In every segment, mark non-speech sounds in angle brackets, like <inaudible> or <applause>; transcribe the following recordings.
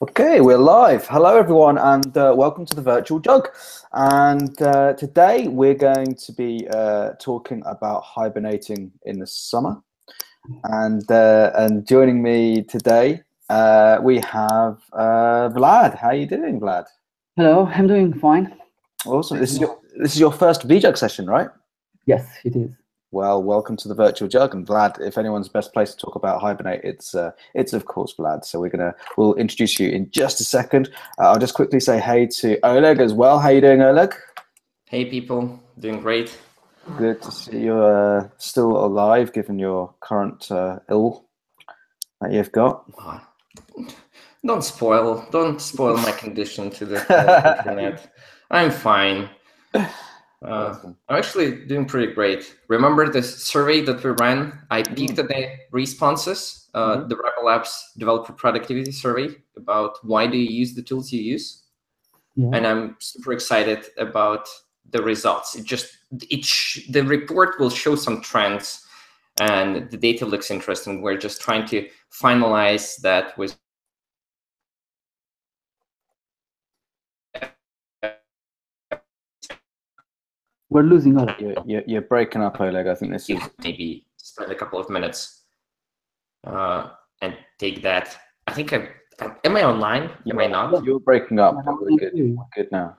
Okay, we're live. Hello, everyone, and uh, welcome to the Virtual Jug. And uh, today we're going to be uh, talking about hibernating in the summer. And uh, and joining me today, uh, we have uh, Vlad. How are you doing, Vlad? Hello, I'm doing fine. Awesome. This is your this is your first VJug session, right? Yes, it is. Well, welcome to the virtual jug, and Vlad. If anyone's best place to talk about hibernate, it's uh, it's of course Vlad. So we're gonna we'll introduce you in just a second. Uh, I'll just quickly say hey to Oleg as well. How you doing, Oleg? Hey people, doing great. Good to see you uh, still alive, given your current uh, ill that you've got. Uh, don't spoil, don't spoil my condition to the <laughs> internet. I'm fine. Uh, I'm actually doing pretty great. Remember the survey that we ran? I Mm-hmm. peeked at the responses, uh, Mhm. the Rebel Labs developer productivity survey about why do you use the tools you use, Yeah. and I'm super excited about the results. It just it sh- the report will show some trends, and the data looks interesting. We're just trying to finalize that with We're losing all. You're, you're, you're breaking up, Oleg. I think this is. maybe spend a couple of minutes uh, and take that. I think I am I online? Am I not? You're breaking up. We're good. you. We're good now.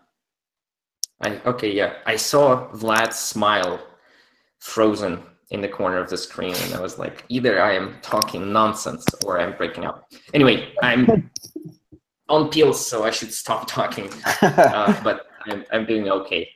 I, okay, yeah. I saw Vlad's smile frozen in the corner of the screen, and I was like, either I am talking nonsense or I'm breaking up. Anyway, I'm <laughs> on pills, so I should stop talking. Uh, <laughs> but I'm, I'm doing okay.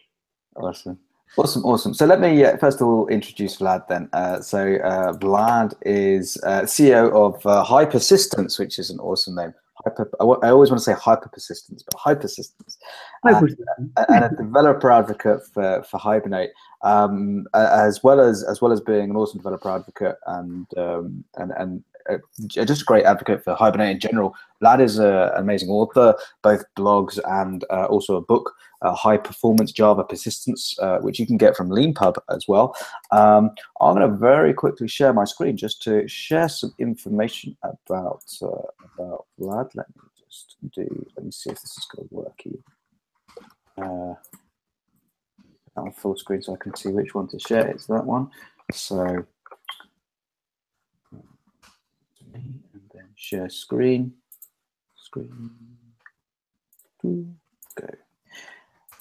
Awesome. Awesome, awesome. So let me uh, first of all introduce Vlad then. Uh, so uh, Vlad is uh, CEO of uh, High Persistence, which is an awesome name. Hyper, I, I always want to say hyper persistence, but high persistence, Hi, Uh, and a developer advocate for, for Hibernate, um, as well as as well as being an awesome developer advocate and um, and and uh, j- just a great advocate for Hibernate in general. Vlad is a, an amazing author, both blogs and uh, also a book, uh, High Performance Java Persistence, uh, which you can get from LeanPub as well. Um, I'm going to very quickly share my screen just to share some information about uh, about Vlad. Let me just do. Let me see if this is going to work here. Uh, on full screen so I can see which one to share. It's that one. So, and then share screen, screen, go.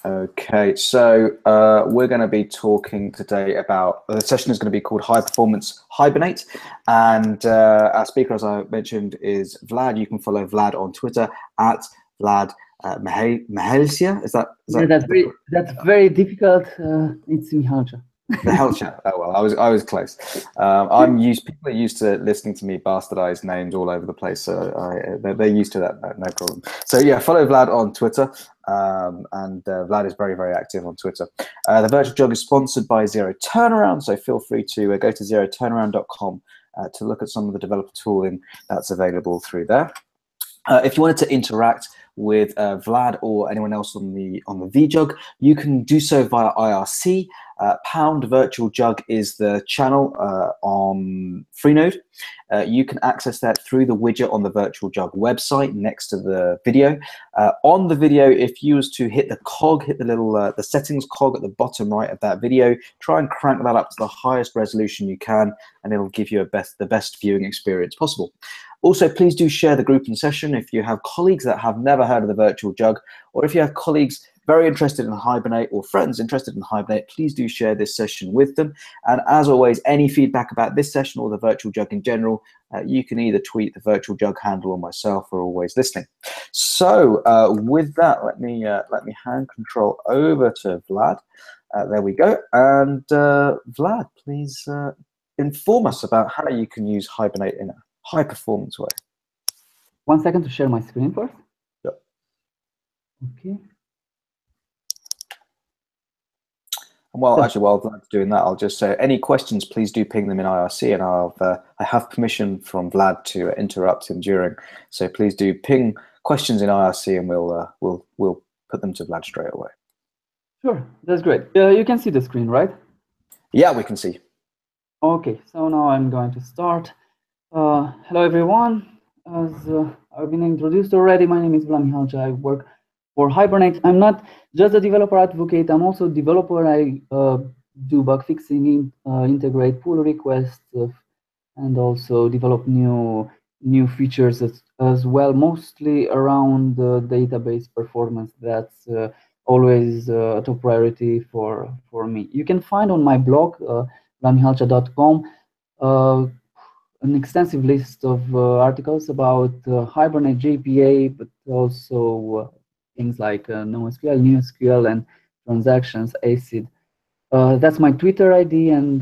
Okay, so uh, we're going to be talking today about the session is going to be called High Performance Hibernate, and uh, our speaker, as I mentioned, is Vlad. You can follow Vlad on Twitter at Vlad uh, Mihalsia. Is that, is Yeah, that that's very that's very difficult. Uh, it's Mihalcha. The hell chat. Oh well, I was I was close. Um, I'm used. People are used to listening to me bastardize names all over the place, so I, they're, they're used to that. No, no problem. So yeah, follow Vlad on Twitter, um, and uh, Vlad is very very active on Twitter. Uh, the virtual jug is sponsored by Zero Turnaround, so feel free to uh, go to zeroturnaround.com uh, to look at some of the developer tooling that's available through there. Uh, if you wanted to interact with uh, Vlad or anyone else on the on the VJug, you can do so via IRC. Uh, Pound Virtual Jug is the channel uh, on Freenode. Uh, you can access that through the widget on the Virtual Jug website next to the video. Uh, on the video, if you was to hit the cog, hit the little uh, the settings cog at the bottom right of that video, try and crank that up to the highest resolution you can, and it'll give you a best the best viewing experience possible. Also, please do share the group and session if you have colleagues that have never heard of the Virtual Jug, or if you have colleagues very interested in Hibernate or friends interested in Hibernate, please do share this session with them. And as always, any feedback about this session or the Virtual Jug in general, uh, you can either tweet the Virtual Jug handle or myself. We're always listening. So uh, with that, let me uh, let me hand control over to Vlad. Uh, there we go. And uh, Vlad, please uh, inform us about how you can use Hibernate in high performance way. One second to share my screen first. Yep. Okay. And while Yeah. actually while Vlad's doing that, I'll just say any questions, please do ping them in IRC, and I'll uh, I have permission from Vlad to interrupt him during. So please do ping questions in IRC, and we'll uh, we'll we'll put them to Vlad straight away. Sure, that's great. Uh, you can see the screen, right? Yeah, we can see. Okay, so now I'm going to start. Uh, hello, everyone. as uh, I've been introduced already, my name is Vlad Mihalcea. I work for Hibernate. I'm not just a developer advocate. I'm also a developer. I uh, do bug fixing, uh, integrate pull requests, uh, and also develop new new features as, as well, mostly around database performance. That's always a top priority for for me. You can find on my blog, uh, an extensive list of uh, articles about uh, Hibernate JPA, but also uh, things like NoSQL, NewSQL, and transactions, ACID. That's my Twitter ID and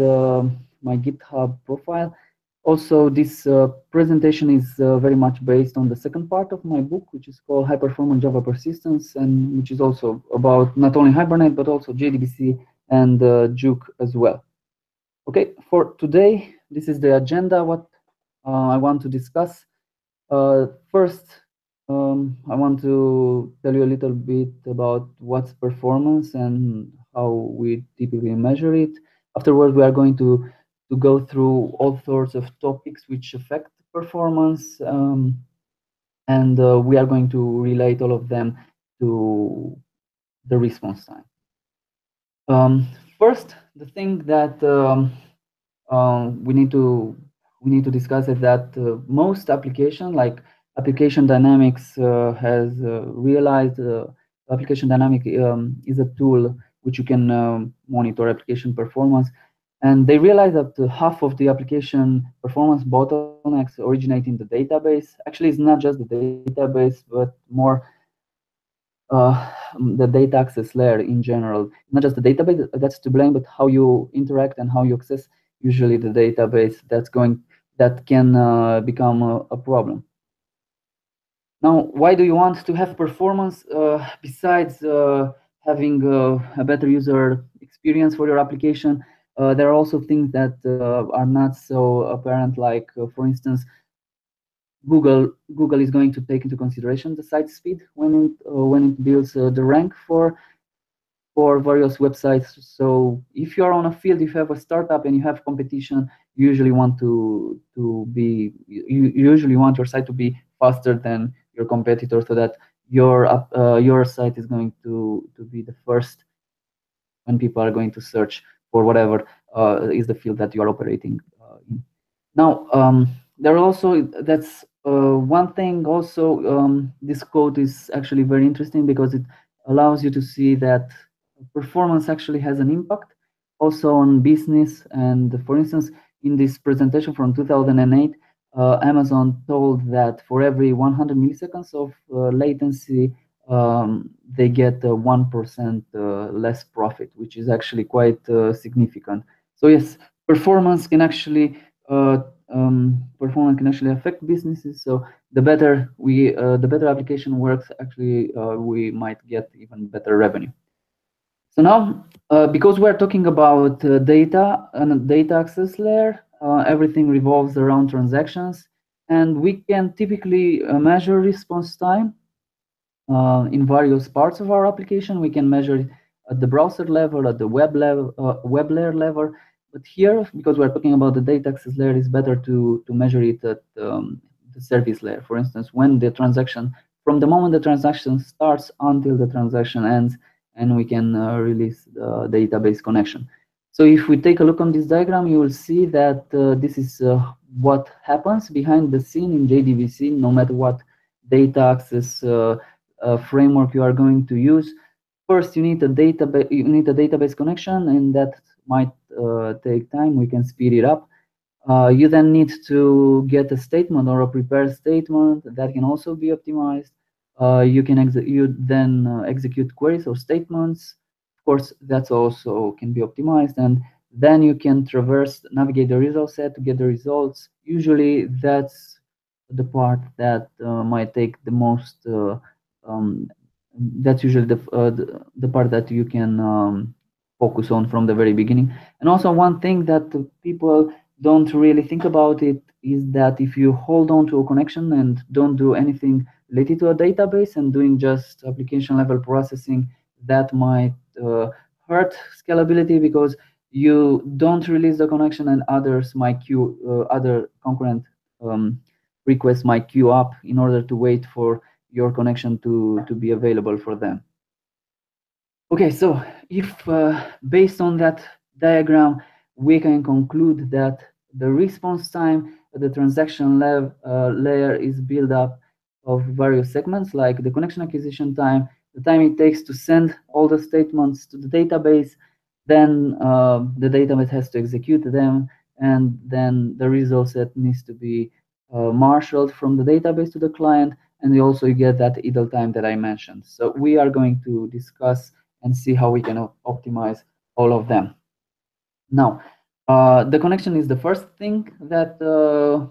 my GitHub profile. Also, this uh, presentation is uh, very much based on the second part of my book, which is called High Performance Java Persistence, and which is also about not only Hibernate, but also JDBC and uh, jOOQ as well. Okay, for today, this is the agenda, what I want to discuss. Uh, first, um, I want to tell you a little bit about what's performance and how we typically measure it. Afterwards, we are going to, to go through all sorts of topics which affect performance, um, and uh, we are going to relate all of them to the response time. Um, first, the thing that um, um, we need to we need to discuss is that uh, most application like application dynamics uh, has uh, realized application dynamic um, is a tool which you can um, monitor application performance. And they realize that half of the application performance bottlenecks originate in the database. Actually it's not just the database but more uh, the data access layer in general. Not just the database that's to blame but how you interact and how you access usually the database that's going that can uh, become a, a, problem. Now, why do you want to have performance uh, besides uh, having uh, a better user experience for your application? Uh, there are also things that uh, are not so apparent, like, for instance, Google Google is going to take into consideration the site speed when it when it builds the rank for for various websites. So if you are on a field, if you have a startup and you have competition, usually want to to be you usually want your site to be faster than your competitor, so that your uh, your site is going to to be the first when people are going to search for whatever uh, is the field that you are operating uh, in. Now, um, there are also that's uh, one thing. Also, um, this code is actually very interesting because it allows you to see that performance actually has an impact also on business. And for instance, in this presentation from 2008, uh, Amazon told that for every 100 milliseconds of uh, latency, um, they get 1% uh, less profit, which is actually quite uh, significant. So yes, performance can actually uh, um, performance can actually affect businesses. So the better we, uh, the better application works, actually we might get even better revenue. So now, uh, because we're talking about uh, data and data access layer, uh, everything revolves around transactions, and we can typically uh, measure response time uh, in various parts of our application. We can measure it at the browser level, at the web level, uh, web layer level. But here, because we're talking about the data access layer, it's better to to measure it at um, the service layer. For instance, when the transaction, from the moment the transaction starts until the transaction ends and we can uh, release the database connection. So if we take a look on this diagram, you will see that uh, this is uh, what happens behind the scene in JDBC, no matter what data access framework you are going to use. First, you need a database. You need a database connection, and that might take time. We can speed it up. Uh, you then need to get a statement or a prepared statement that can also be optimized. Uh, you can you then uh, execute queries or statements. Of course, that's also can be optimized, and then you can traverse, navigate the result set to get the results. Usually, that's the part that uh, might take the most. Um, that's usually the, uh, the, the part that you can um, focus on from the very beginning. And also, one thing that people don't really think about it is that if you hold on to a connection and don't do anything related to a database and doing just application level processing that might uh, hurt scalability because you don't release the connection and others might queue uh, other concurrent um, requests might queue up in order to wait for your connection to, to be available for them. Okay, so if uh, based on that diagram, we can conclude that the response time at the transaction uh, layer is built up of various segments like the connection acquisition time, the time it takes to send all the statements to the database, then uh, the database has to execute them, and then the result set needs to be uh, marshaled from the database to the client, and you also get that idle time that I mentioned. So we are going to discuss and see how we can optimize all of them. Now, uh, the connection is the first thing that uh,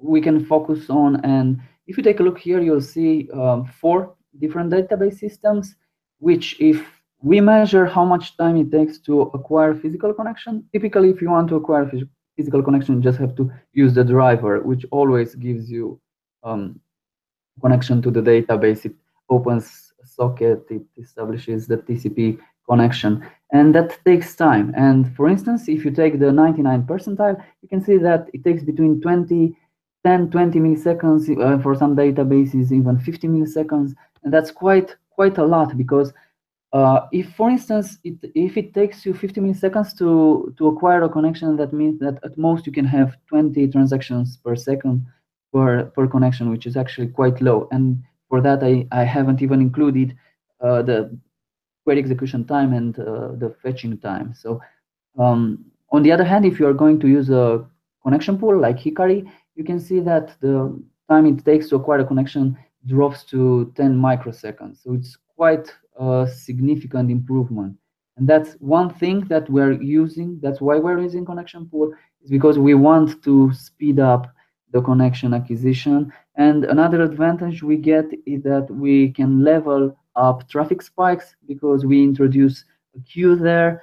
we can focus on. And if you take a look here, you'll see um, four different database systems, which if we measure how much time it takes to acquire physical connection, typically if you want to acquire physical connection, you just have to use the driver, which always gives you um, connection to the database. It opens a socket, it establishes the TCP connection, and that takes time. And for instance, if you take the 99 percentile, you can see that it takes between 20, 10, 20 milliseconds, uh, for some databases, even 50 milliseconds, and that's quite quite a lot because uh, if, for instance, it, if it takes you 50 milliseconds to, to acquire a connection, that means that at most you can have 20 transactions per second per, per connection, which is actually quite low. And for that, I, I haven't even included uh, the query execution time and uh, the fetching time. So um, on the other hand, if you are going to use a connection pool like Hikari, you can see that the time it takes to acquire a connection drops to 10 microseconds. So it's quite a significant improvement. And that's one thing that we're using, that's why we're using connection pool, is because we want to speed up the connection acquisition. And another advantage we get is that we can level up traffic spikes because we introduce a queue there.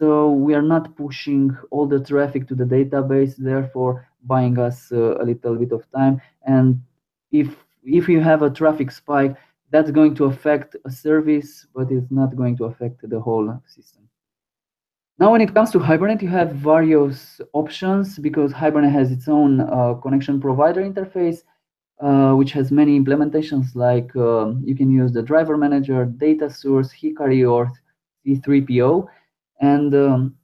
So we are not pushing all the traffic to the database, therefore buying us uh, a little bit of time. And if if you have a traffic spike, that's going to affect a service, but it's not going to affect the whole system. Now, when it comes to Hibernate, you have various options because Hibernate has its own uh, connection provider interface, uh, which has many implementations like um, you can use the driver manager, data source, Hikari, or C3P0. And um,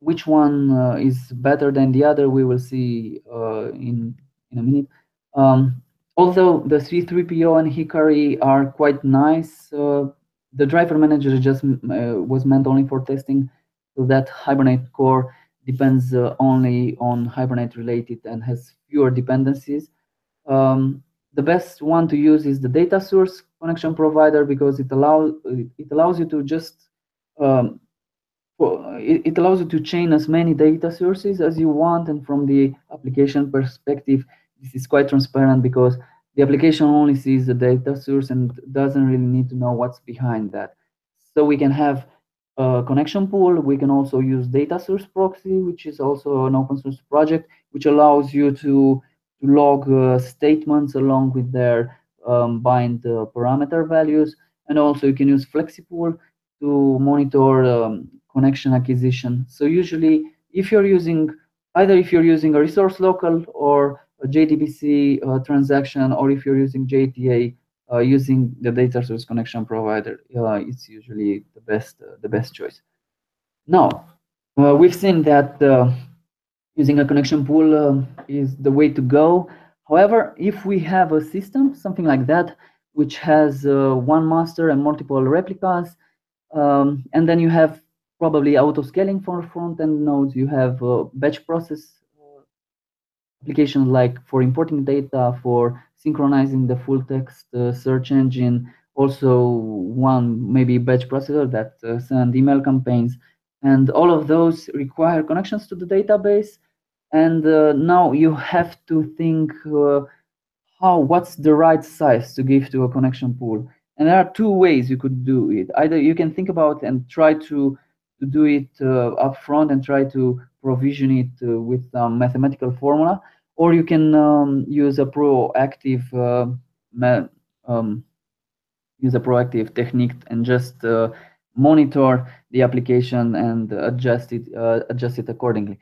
which one uh, is better than the other, we will see uh, in, in a minute. Um, although the C3P0 and Hikari are quite nice, uh, the driver manager just uh, was meant only for testing, so that Hibernate core depends uh, only on Hibernate related and has fewer dependencies. Um, the best one to use is the data source connection provider because it allows it allows you to just um, it, it allows you to chain as many data sources as you want and from the application perspective this is quite transparent because the application only sees the data source and doesn't really need to know what's behind that. So we can have a connection pool. We can also use data source proxy, which is also an open source project, which allows you to, to log uh, statements along with their um, bind uh, parameter values. And also you can use FlexyPool to monitor um, connection acquisition. So usually if you're using, either if you're using a resource local or a JDBC uh, transaction, or if you're using JTA uh, using the data source connection provider, uh, it's usually the best the best choice. Now, we've seen that using a connection pool is the way to go. However, if we have a system, something like that, which has uh, one master and multiple replicas, um, and then you have probably auto-scaling for front-end nodes, you have uh, batch process applications like for importing data, for synchronizing the full text uh, search engine, also one maybe batch processor that uh, send email campaigns. And all of those require connections to the database. And uh, now you have to think uh, how what's the right size to give to a connection pool. And there are two ways you could do it. Either you can think about and try to to do it uh, upfront and try to provision it uh, with some mathematical formula, or you can um, use a proactive uh, um, use a proactive technique and just uh, monitor the application and adjust it uh, adjust it accordingly.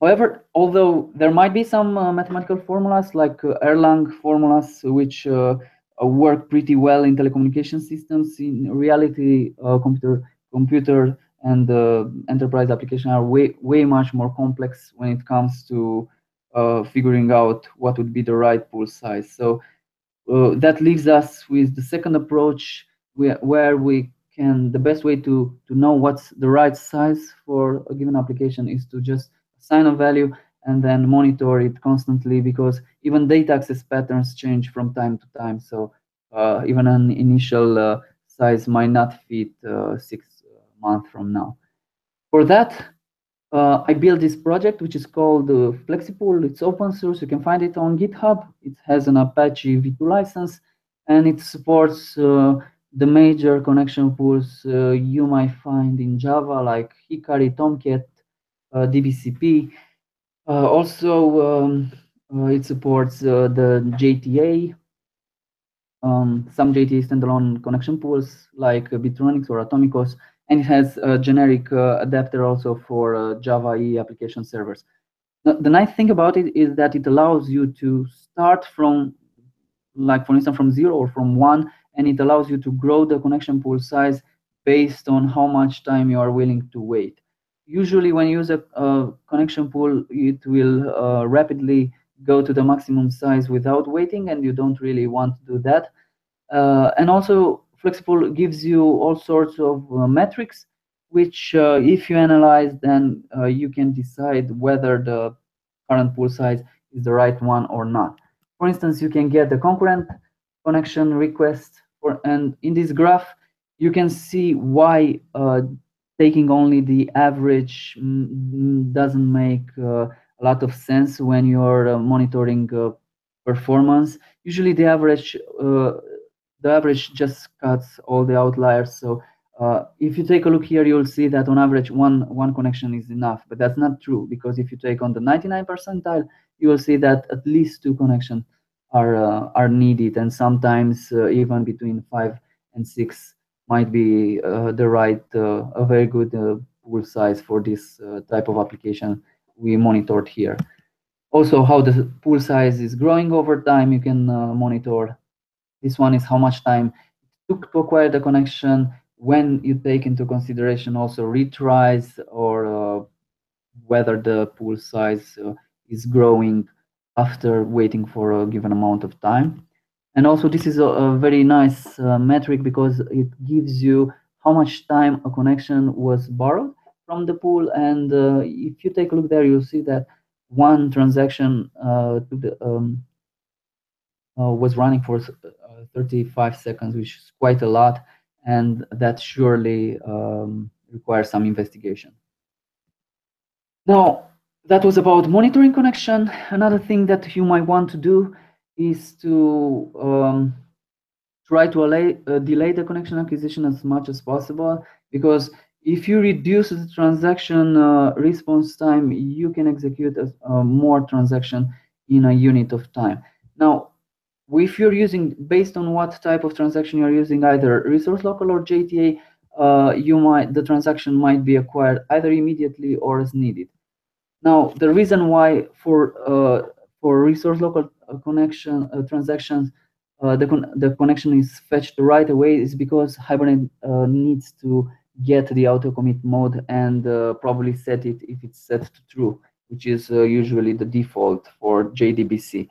However, although there might be some mathematical formulas like Erlang formulas, which work pretty well in telecommunication systems, in reality, computer computer and enterprise application are way way much more complex when it comes to figuring out what would be the right pool size. So that leaves us with the second approach, where, where we can the best way to to know what's the right size for a given application is to just assign a value and then monitor it constantly because even data access patterns change from time to time. So uh, even an initial uh, size might not fit uh, six months from now. For that, uh, I built this project, which is called uh, FlexyPool. It's open source. You can find it on GitHub. It has an Apache v2 license, and it supports uh, the major connection pools you might find in Java, like Hikari, Tomcat, DBCP, uh, also, um, uh, it supports uh, the JTA, um, some JTA standalone connection pools like Bitronix or Atomikos, and it has a generic adapter also for Java EE application servers. The, the nice thing about it is that it allows you to start from, like for instance, from zero or from one, and it allows you to grow the connection pool size based on how much time you are willing to wait usually when you use a, a connection pool, it will uh, rapidly go to the maximum size without waiting, and you don't really want to do that. Uh, and also, FlexyPool gives you all sorts of uh, metrics, which uh, if you analyze, then uh, you can decide whether the current pool size is the right one or not. For instance, you can get the concurrent connection request, for, and in this graph, you can see why uh, taking only the average mm, mm, doesn't make uh, a lot of sense when you're uh, monitoring performance. Usually the average the average just cuts all the outliers. So uh, if you take a look here, you'll see that on average one one connection is enough, but that's not true because if you take on the 99 percentile, you will see that at least two connections are uh, are needed, and sometimes even between five and six might be uh, the right, uh, a very good uh, pool size for this type of application we monitored here. Also, how the pool size is growing over time, you can monitor. This one is how much time it took to acquire the connection, when you take into consideration also retries or whether the pool size is growing after waiting for a given amount of time. And also this is a, a very nice uh, metric because it gives you how much time a connection was borrowed from the pool. And uh, if you take a look there, you'll see that one transaction uh, the, um, uh, was running for uh, 35 seconds, which is quite a lot. And that surely um, requires some investigation. Now, that was about monitoring connection. Another thing that you might want to do is to um, try to allay, uh, delay the connection acquisition as much as possible because if you reduce the transaction uh, response time, you can execute a, uh, more transaction in a unit of time. Now, if you're using, based on what type of transaction you're using, either resource local or JTA, uh, you might the transaction might be acquired either immediately or as needed. Now, the reason why for uh, for resource local uh, connection uh, transactions, uh, the, con the connection is fetched right away is because Hibernate needs to get the auto commit mode and probably set it if it's set to true, which is usually the default for JDBC.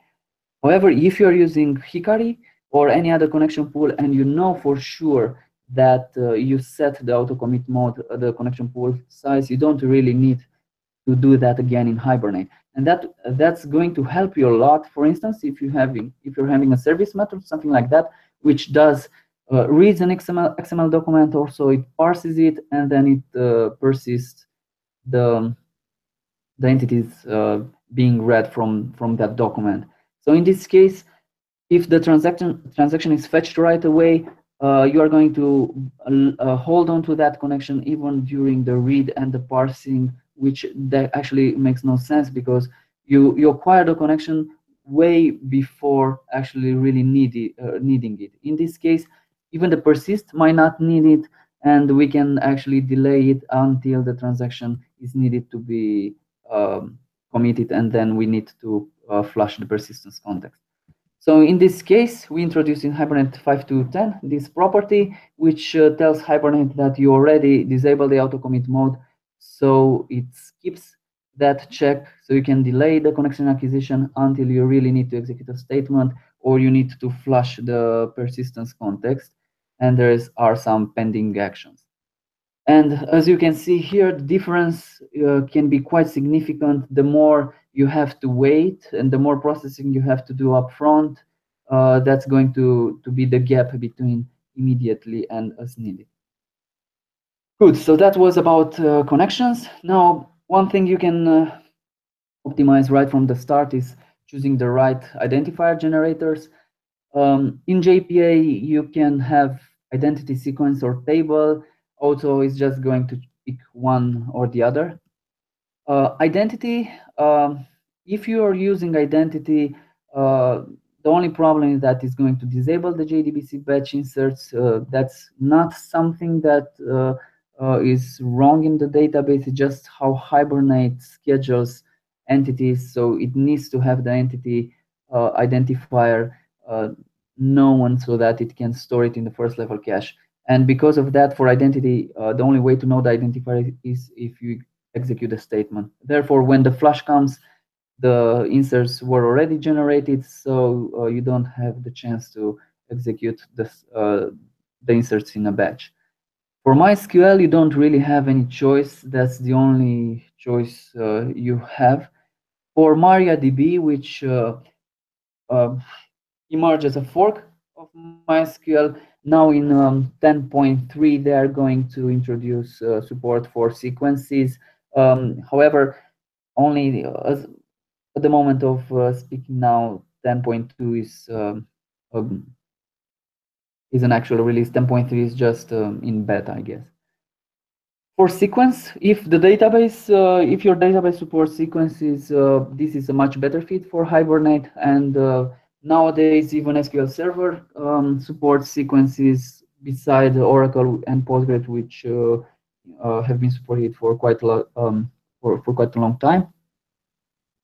However, if you're using Hikari or any other connection pool and you know for sure that uh, you set the auto commit mode, uh, the connection pool size, you don't really need to do that again in Hibernate. And that that's going to help you a lot. For instance if you having if you're having a service method something like that which does uh, reads an XML, XML document also it parses it and then it uh, persists the the entities uh, being read from from that document so in this case if the transaction transaction is fetched right away uh, you are going to uh, hold on to that connection even during the read and the parsing which that actually makes no sense because you you acquire the connection way before actually really need it, uh, needing it. In this case, even the persist might not need it, and we can actually delay it until the transaction is needed to be um, commit it, and then we need to uh, flush the persistence context. So in this case, we introduce in Hibernate 5.2.10 this property, which uh, tells Hibernate that you already disable the auto commit mode. So it skips that check. So you can delay the connection acquisition until you really need to execute a statement or you need to flush the persistence context. And there are some pending actions. And as you can see here, the difference uh, can be quite significant. The more you have to wait and the more processing you have to do upfront, uh, that's going to, to be the gap between immediately and as needed. Good, so that was about uh, connections. Now, one thing you can uh, optimize right from the start is choosing the right identifier generators. Um, in JPA, you can have identity sequence or table auto is just going to pick one or the other. Uh, identity, um, if you are using identity, uh, the only problem is that it's going to disable the JDBC batch inserts. Uh, that's not something that uh, uh, is wrong in the database. It's just how Hibernate schedules entities. So it needs to have the entity uh, identifier known so that it can store it in the first level cache. And because of that, for identity, uh, the only way to know the identifier is if you execute a statement. Therefore, when the flush comes, the inserts were already generated, so uh, you don't have the chance to execute this, uh, the inserts in a batch. For MySQL, you don't really have any choice. That's the only choice uh, you have. For MariaDB, which uh, uh, emerged as a fork of MySQL, now in um, 10.3, they are going to introduce uh, support for sequences. Um, however, only uh, as, at the moment of uh, speaking now, 10.2 is um, um, is an actual release. 10.3 is just um, in beta, I guess. For sequence, if the database, uh, if your database supports sequences, uh, this is a much better fit for Hibernate and uh, Nowadays, even SQL Server um, supports sequences beside Oracle and Postgres, which uh, uh, have been supported for quite a lot, um, for, for quite a long time.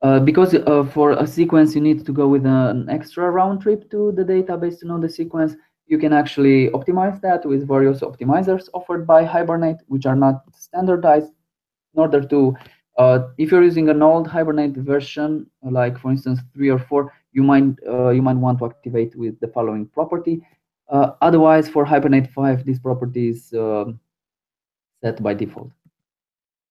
Uh, because uh, for a sequence, you need to go with an extra round trip to the database to know the sequence. You can actually optimize that with various optimizers offered by Hibernate, which are not standardized in order to, uh, if you're using an old Hibernate version, like for instance, three or four, you might uh, you might want to activate with the following property. Uh, otherwise, for Hibernate 5, this property is um, set by default.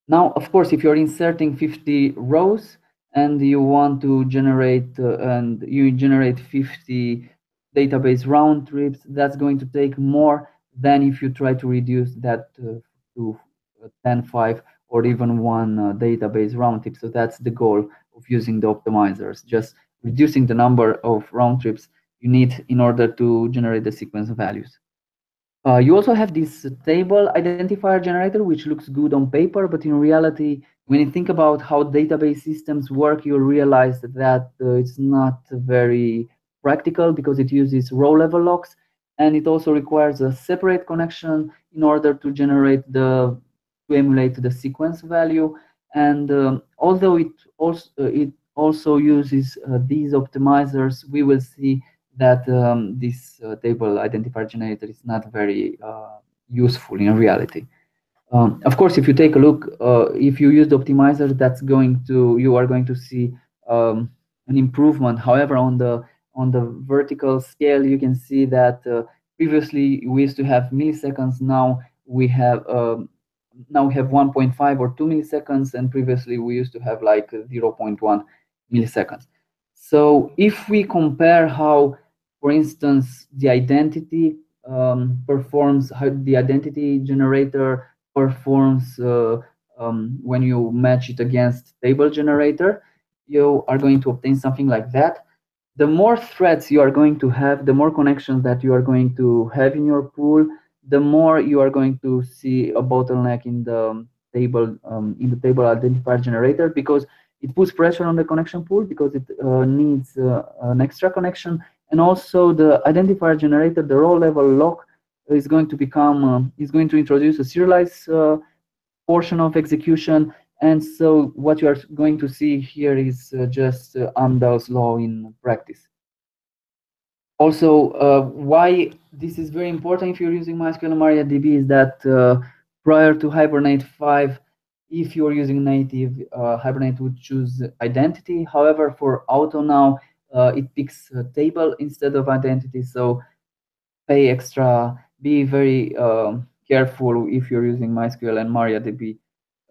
Now, of course, if you're inserting 50 rows and you want to generate uh, and you generate 50 database round trips, that's going to take more than if you try to reduce that uh, to uh, 10, 5, or even one uh, database round trip. So that's the goal of using the optimizers. Just reducing the number of round trips you need in order to generate the sequence values. Uh, you also have this table identifier generator, which looks good on paper, but in reality, when you think about how database systems work, you'll realize that uh, it's not very practical because it uses row level locks, and it also requires a separate connection in order to generate the to emulate the sequence value. And um, although it also uh, it also uses uh, these optimizers, we will see that um, this uh, table identifier generator is not very uh, useful in reality. Um, of course, if you take a look, if you use the optimizer, that's going to you are going to see um, an improvement. However, on the on the vertical scale, you can see that uh, previously we used to have milliseconds. Now we have um, now we have 1.5 or 2 milliseconds, and previously we used to have like 0.1 milliseconds. So if we compare how, for instance, the identity um, performs, how the identity generator performs uh, um, when you match it against table generator, you are going to obtain something like that. The more threads you are going to have, the more connections that you are going to have in your pool, the more you are going to see a bottleneck in the table um, in the table identifier generator because it puts pressure on the connection pool because it uh, needs uh, an extra connection. And also the identifier generator, the row level lock is going to become, uh, is going to introduce a serialized uh, portion of execution. And so what you are going to see here is uh, just uh, Amdahl's law in practice. Also, uh, why this is very important if you're using MySQL and MariaDB is that prior to Hibernate 5, if you're using native, uh, Hibernate would choose identity. However, for auto now, uh, it picks a table instead of identity. So pay extra, be very um, careful if you're using MySQL and MariaDB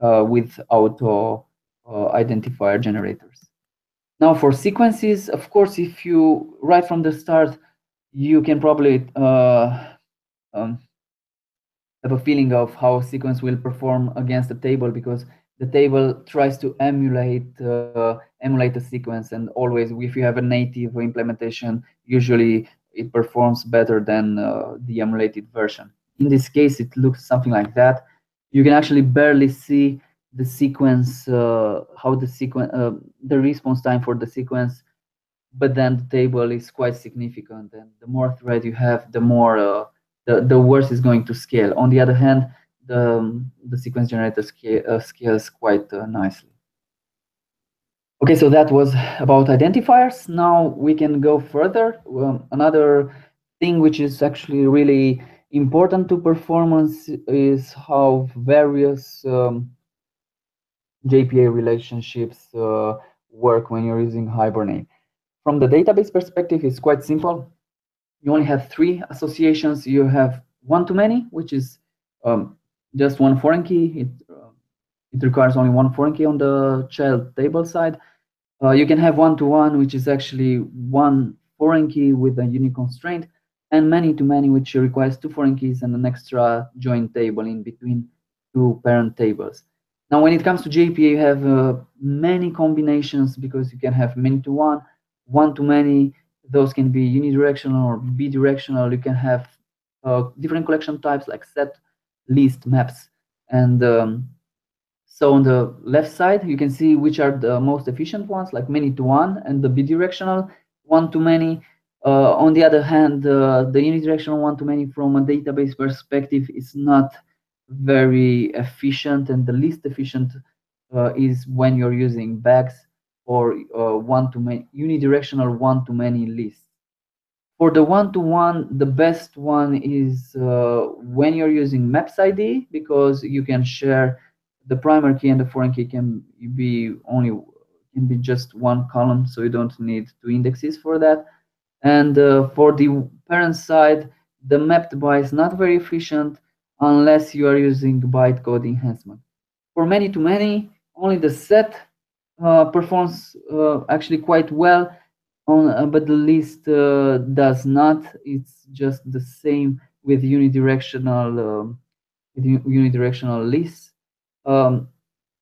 uh, with auto uh, identifier generators. Now for sequences, of course, if you right from the start, you can probably uh, um, have a feeling of how a sequence will perform against the table because the table tries to emulate uh, emulate a sequence and always if you have a native implementation usually it performs better than uh, the emulated version. In this case it looks something like that. You can actually barely see the sequence uh, how the sequence uh, the response time for the sequence but then the table is quite significant and the more thread you have the more uh, the, the worse is going to scale. On the other hand, the, um, the sequence generator scale, uh, scales quite uh, nicely. Okay, so that was about identifiers. Now we can go further. Um, another thing which is actually really important to performance is how various um, JPA relationships uh, work when you're using Hibernate. From the database perspective, it's quite simple you only have three associations. You have one-to-many, which is um, just one foreign key. It, uh, it requires only one foreign key on the child table side. Uh, you can have one-to-one, which is actually one foreign key with a unique constraint, and many-to-many, which requires two foreign keys and an extra joint table in between two parent tables. Now, when it comes to JPA, you have uh, many combinations because you can have many-to-one, one-to-many, those can be unidirectional or bidirectional. You can have uh, different collection types like set, list, maps. And um, so on the left side, you can see which are the most efficient ones, like many to one, and the bidirectional one to many. Uh, on the other hand, uh, the unidirectional one to many from a database perspective is not very efficient, and the least efficient uh, is when you're using bags or uh, one-to-many unidirectional one-to-many lists. For the one-to-one, the best one is uh, when you're using MapsId because you can share the primary key and the foreign key can be only can be just one column, so you don't need two indexes for that. And uh, for the parent side, the mapped by is not very efficient unless you are using bytecode enhancement. For many-to-many, only the set performs uh, actually quite well on uh, but the list does not. It's just the same with unidirectional um, with unidirectional lists. Um,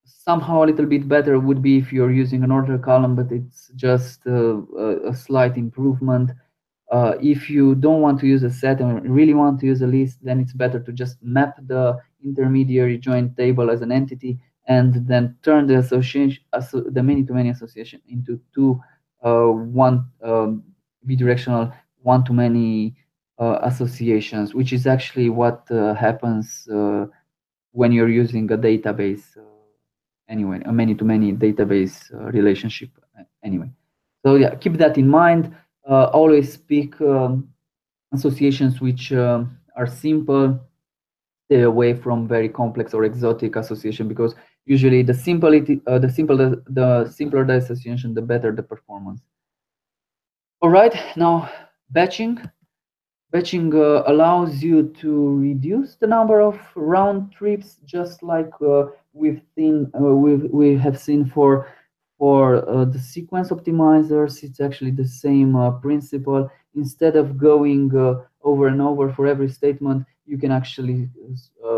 somehow a little bit better would be if you're using an order column but it's just a, a slight improvement. Uh, if you don't want to use a set and really want to use a list, then it's better to just map the intermediary joint table as an entity and then turn the association, the many-to-many association into two uh, one um, bidirectional one-to-many uh, associations, which is actually what uh, happens uh, when you're using a database uh, anyway, a many-to-many database uh, relationship anyway. So yeah, keep that in mind. always pick um, associations which um, are simple, stay away from very complex or exotic association because usually the simple uh, the simpler the, the simpler the association the better the performance. All right now batching. Batching uh, allows you to reduce the number of round trips just like uh, we've seen uh, we we have seen for for uh, the sequence optimizers. It's actually the same uh, principle. Instead of going over and over for every statement you can actually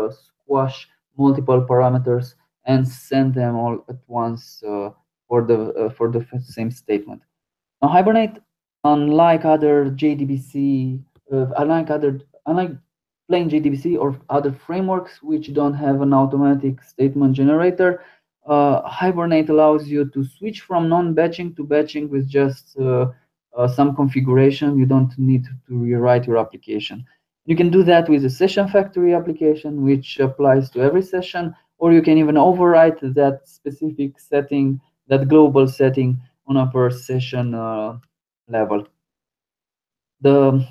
squash multiple parameters and send them all at once uh, for the uh, for the same statement. Now Hibernate, unlike other JDBC, uh, unlike other unlike plain JDBC or other frameworks which don't have an automatic statement generator, uh, Hibernate allows you to switch from non-batching to batching with just uh, uh, some configuration. You don't need to rewrite your application. You can do that with a session factory application, which applies to every session, or you can even overwrite that specific setting, that global setting on a per session uh, level. The,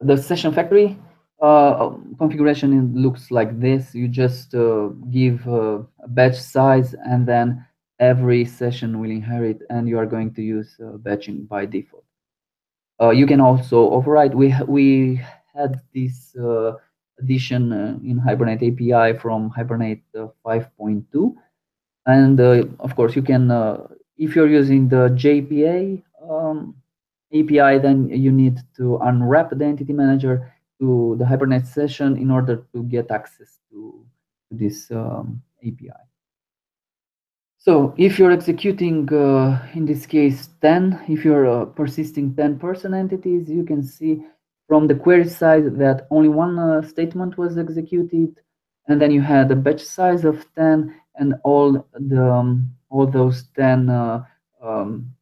the session factory uh, configuration looks like this. You just uh, give uh, a batch size and then every session will inherit and you are going to use uh, batching by default. Uh, you can also override. We, we had this addition in Hibernate API from Hibernate 5.2. And of course, you can, if you're using the JPA um, API, then you need to unwrap the entity manager to the Hibernate session in order to get access to, to this um, API. So if you're executing, uh, in this case, 10, if you're uh, persisting 10 person entities, you can see from the query side that only one uh, statement was executed, and then you had a batch size of 10, and all the um, all those 10 uh, um,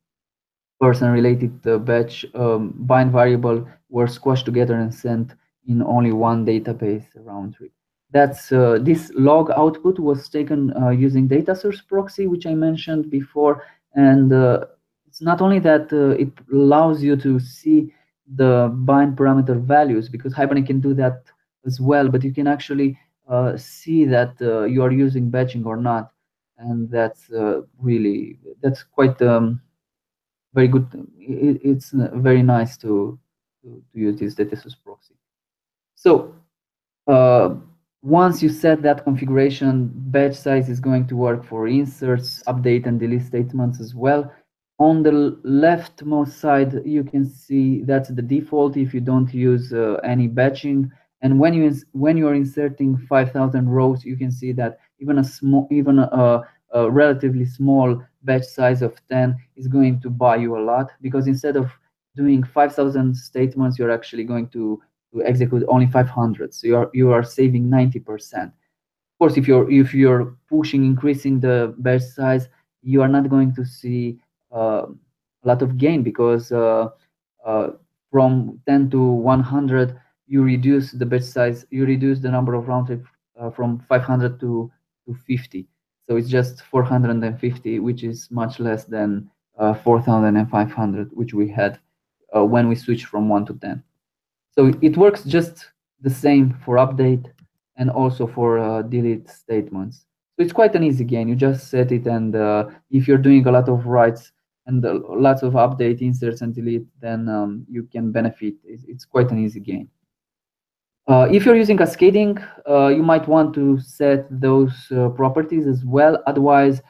person related uh, batch um, bind variable were squashed together and sent in only one database round trip. That's uh, this log output was taken uh, using data source proxy, which I mentioned before, and uh, it's not only that uh, it allows you to see the bind parameter values because Hibernate can do that as well, but you can actually uh, see that uh, you are using batching or not, and that's really that's quite um, very good. It, it's very nice to, to, to use this data source proxy. So uh, once you set that configuration, batch size is going to work for inserts, update, and delete statements as well. On the leftmost side, you can see that's the default if you don't use uh, any batching. And when you when you are inserting 5,000 rows, you can see that even a small, even a, a relatively small batch size of 10 is going to buy you a lot because instead of doing 5,000 statements, you're actually going to to execute only 500 so you are you are saving 90 percent of course if you're if you're pushing increasing the batch size you are not going to see a lot of gain because uh, uh, from 10 to 100 you reduce the batch size you reduce the number of round trip uh, from 500 to to 50 so it's just 450 which is much less than uh, 4500 which we had uh, when we switched from 1 to 10 so it works just the same for update and also for uh, delete statements. So it's quite an easy game. You just set it, and uh, if you're doing a lot of writes and uh, lots of update, inserts, and delete, then um, you can benefit. It's, it's, quite an easy game. Uh, if you're using cascading, uh, you might want to set those uh, properties as well. Otherwise,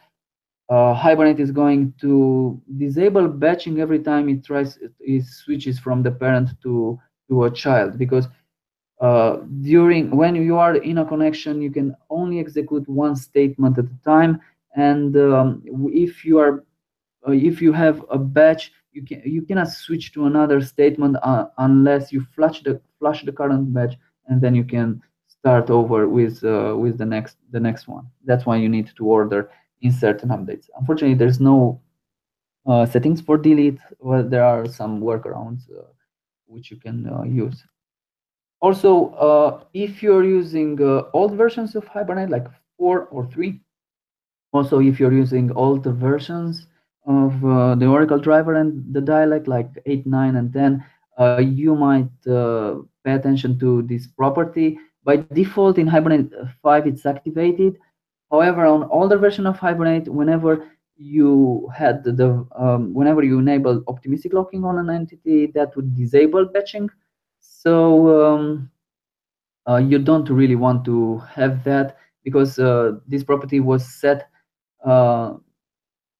Hibernate is going to disable batching every time it tries it switches from the parent to to a child because uh, during when you are in a connection you can only execute one statement at a time and um, if you are uh, if you have a batch you can you cannot switch to another statement uh, unless you flush the flush the current batch and then you can start over with uh, with the next the next one that's why you need to order insert and updates unfortunately there's no uh, settings for delete well there are some workarounds uh, which you can uh, use. Also, uh, if you're using uh, old versions of Hibernate, like 4 or 3, also if you're using old versions of the Oracle driver and the dialect, like 8, 9, and 10, you might pay attention to this property. By default, in Hibernate 5, it's activated. However, on older version of Hibernate, whenever you had the um, whenever you enable optimistic locking on an entity that would disable batching so um, uh, you don't really want to have that because uh, this property was set uh,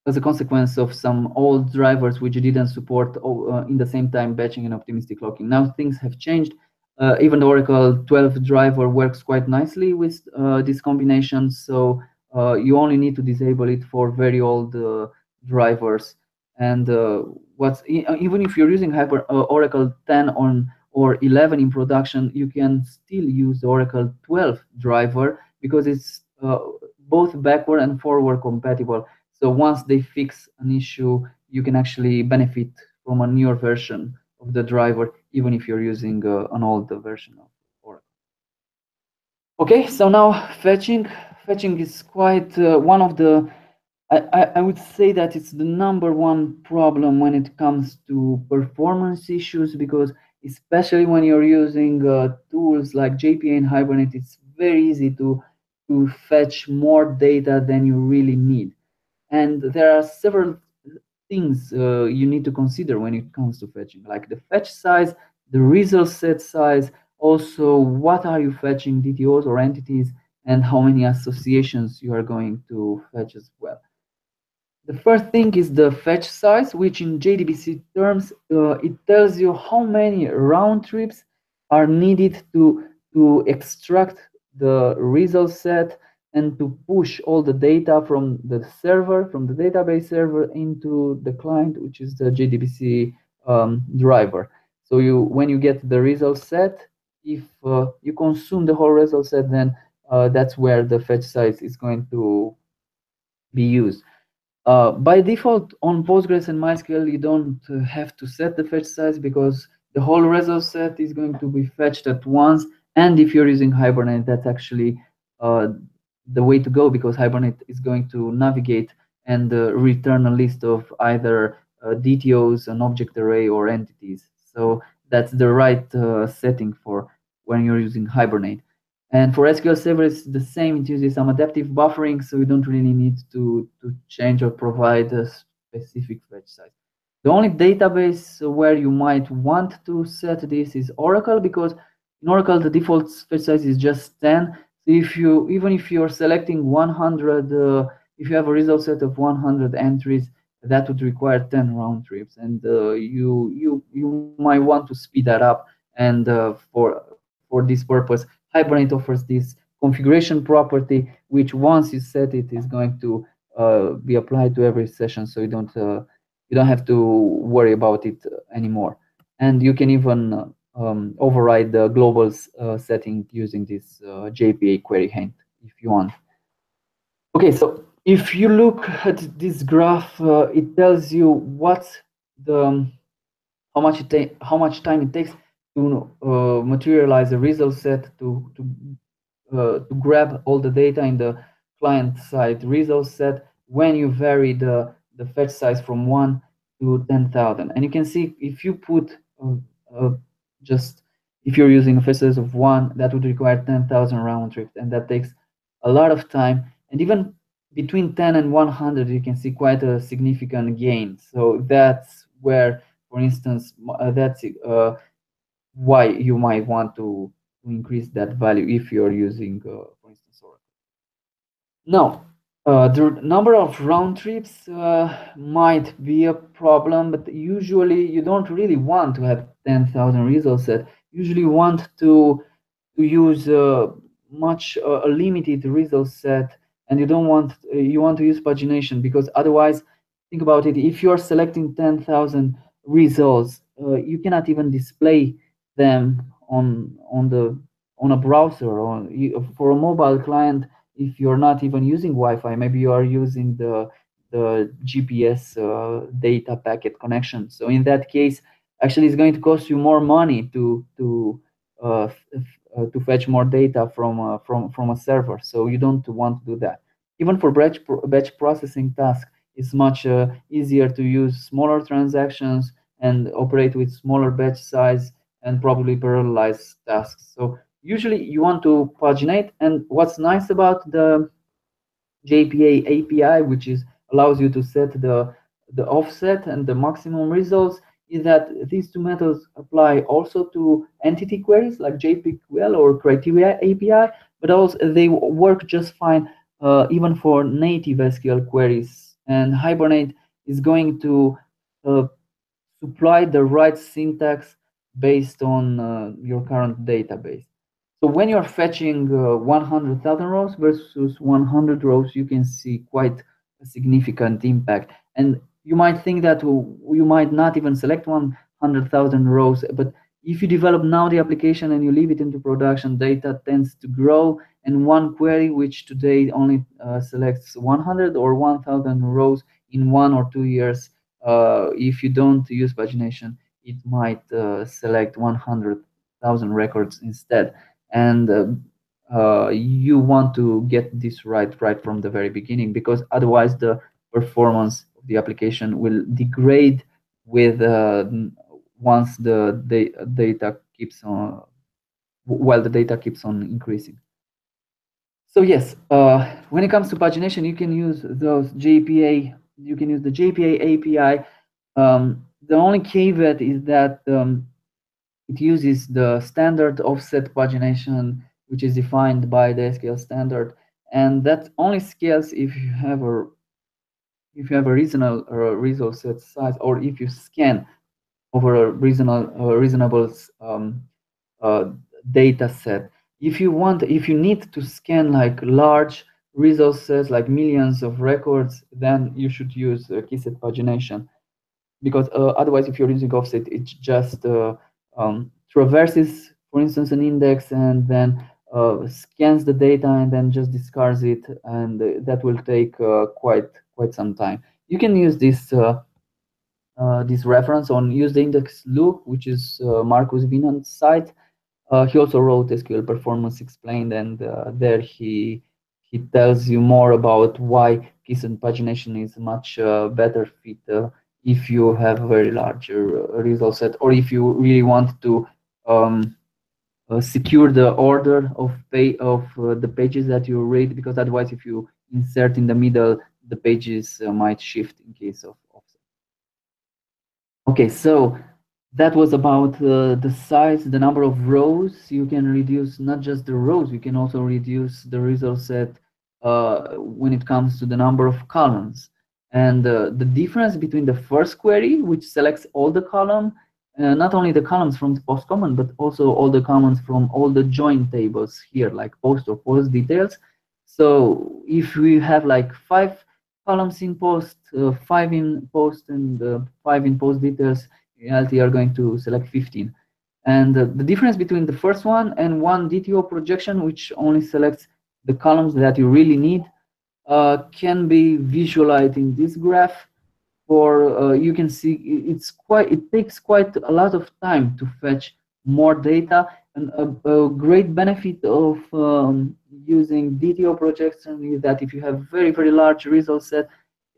as a consequence of some old drivers which didn't support uh, in the same time batching and optimistic locking now things have changed uh, even the oracle 12 driver works quite nicely with uh, this combination so uh, you only need to disable it for very old uh, drivers. And uh, what's even if you're using Hyper Oracle 10 on or 11 in production, you can still use the Oracle 12 driver because it's both backward and forward compatible. So once they fix an issue, you can actually benefit from a newer version of the driver, even if you're using uh, an older version of Oracle. Okay, so now fetching fetching is quite uh, one of the I, I would say that it's the number one problem when it comes to performance issues because especially when you're using uh, tools like JPA and Hibernate, it's very easy to, to fetch more data than you really need. And there are several things uh, you need to consider when it comes to fetching, like the fetch size, the result set size, also what are you fetching, DTOs or entities, and how many associations you are going to fetch as well. The first thing is the fetch size, which in JDBC terms, uh, it tells you how many round trips are needed to, to extract the result set and to push all the data from the server, from the database server into the client, which is the JDBC um, driver. So you, when you get the result set, if uh, you consume the whole result set, then uh, that's where the fetch size is going to be used. Uh, by default, on Postgres and MySQL, you don't have to set the fetch size because the whole result set is going to be fetched at once. And if you're using Hibernate, that's actually uh, the way to go because Hibernate is going to navigate and uh, return a list of either uh, DTOs, an object array, or entities. So that's the right uh, setting for when you're using Hibernate. And for SQL Server, it's the same. It uses some adaptive buffering, so you don't really need to, to change or provide a specific fetch size. The only database where you might want to set this is Oracle, because in Oracle, the default fetch size is just 10. So if you, even if you're selecting 100, uh, if you have a result set of 100 entries, that would require 10 round trips. And uh, you, you, you might want to speed that up. And uh, for, for this purpose, Hibernate offers this configuration property, which once you set it is going to uh, be applied to every session, so you don't uh, you don't have to worry about it anymore. And you can even um, override the global uh, setting using this uh, JPA query hint if you want. Okay, so if you look at this graph, uh, it tells you what the um, how much it how much time it takes to uh, materialize a result set to to uh, to grab all the data in the client side result set when you vary the the fetch size from one to 10,000 and you can see if you put uh, just if you're using a of one that would require 10,000 round trips and that takes a lot of time and even between 10 and 100 you can see quite a significant gain so that's where for instance uh, that's uh, why you might want to, increase that value if you're using, uh, for instance, Oracle. Now, uh, the number of round trips uh, might be a problem, but usually you don't really want to have 10,000 results set. Usually want to, to use uh, much uh, a limited result set and you don't want, uh, you want to use pagination because otherwise, think about it, if you're selecting 10,000 results, you cannot even display them on on the on a browser or for a mobile client if you're not even using Wi-Fi, maybe you are using the the GPS uh, data packet connection. So in that case, actually, it's going to cost you more money to to uh, uh, to fetch more data from uh, from from a server. So you don't want to do that. Even for batch batch processing tasks, it's much uh, easier to use smaller transactions and operate with smaller batch size and probably parallelize tasks. So usually you want to paginate. And what's nice about the JPA API, which is allows you to set the, the offset and the maximum results, is that these two methods apply also to entity queries like JPQL or criteria API, but also they work just fine uh, even for native SQL queries. And Hibernate is going to uh, supply the right syntax based on uh, your current database. So when you're fetching uh, 100,000 rows versus 100 rows, you can see quite a significant impact. And you might think that you might not even select 100,000 rows, but if you develop now the application and you leave it into production, data tends to grow. And one query, which today only uh, selects 100 or 1,000 rows in one or two years, uh, if you don't use pagination, it might uh, select 100,000 records instead. And uh, uh, you want to get this right right from the very beginning because otherwise the performance the application will degrade with uh, once the data keeps on while the data keeps on increasing. So yes, uh, when it comes to pagination, you can use those JPA. You can use the JPA API. Um, the only caveat is that um, it uses the standard offset pagination, which is defined by the SQL standard, and that only scales if you have a if you have a reasonable a resource set size, or if you scan over a reasonable reasonable um, uh, data set. If you want, if you need to scan like large resources, like millions of records, then you should use uh, keyset pagination because uh, otherwise if you're using offset it just uh, um, traverses for instance an index and then uh, scans the data and then just discards it and that will take uh, quite quite some time. You can use this uh, uh, this reference on use the index Luke which is Markus Winand's site. He also wrote sql performance explained and there he he tells you more about why keyset pagination is much better fit if you have a very large uh, result set or if you really want to um, uh, secure the order of pay of uh, the pages that you read because otherwise if you insert in the middle the pages uh, might shift in case of offset. Okay so that was about uh, the size the number of rows. You can reduce not just the rows you can also reduce the result set uh, when it comes to the number of columns. And uh, the difference between the first query, which selects all the column, uh, not only the columns from the post comment, but also all the comments from all the join tables here, like post or post details. So if we have like five columns in post, uh, five in post, and uh, five in post details, in reality are going to select 15. And uh, the difference between the first one and one DTO projection, which only selects the columns that you really need, uh, can be visualized in this graph or uh, you can see it's quite it takes quite a lot of time to fetch more data and a, a great benefit of um, using DTO projection is that if you have very very large result set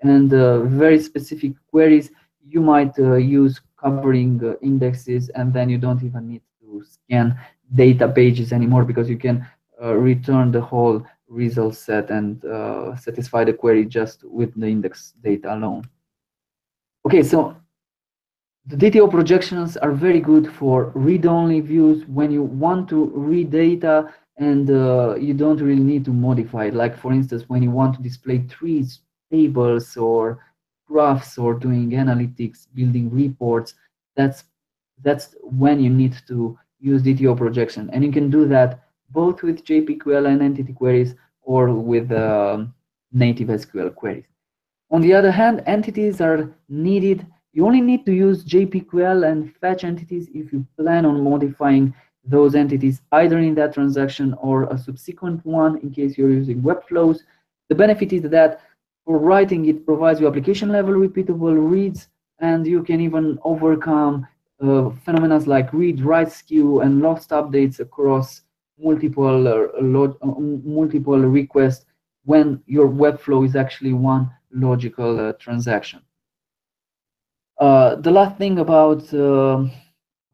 and uh, very specific queries you might uh, use covering uh, indexes and then you don't even need to scan data pages anymore because you can uh, return the whole result set and uh, satisfy the query just with the index data alone. Okay, so the DTO projections are very good for read-only views when you want to read data and uh, you don't really need to modify it. Like for instance, when you want to display trees, tables, or graphs, or doing analytics, building reports, that's that's when you need to use DTO projection. And you can do that both with JPQL and entity queries or with uh, native SQL queries. On the other hand, entities are needed. You only need to use JPQL and fetch entities if you plan on modifying those entities either in that transaction or a subsequent one in case you're using Webflows. The benefit is that for writing, it provides you application level repeatable reads, and you can even overcome uh, phenomena like read-write skew and lost updates across multiple uh, uh, multiple requests when your Webflow is actually one logical uh, transaction. Uh, the last thing about uh,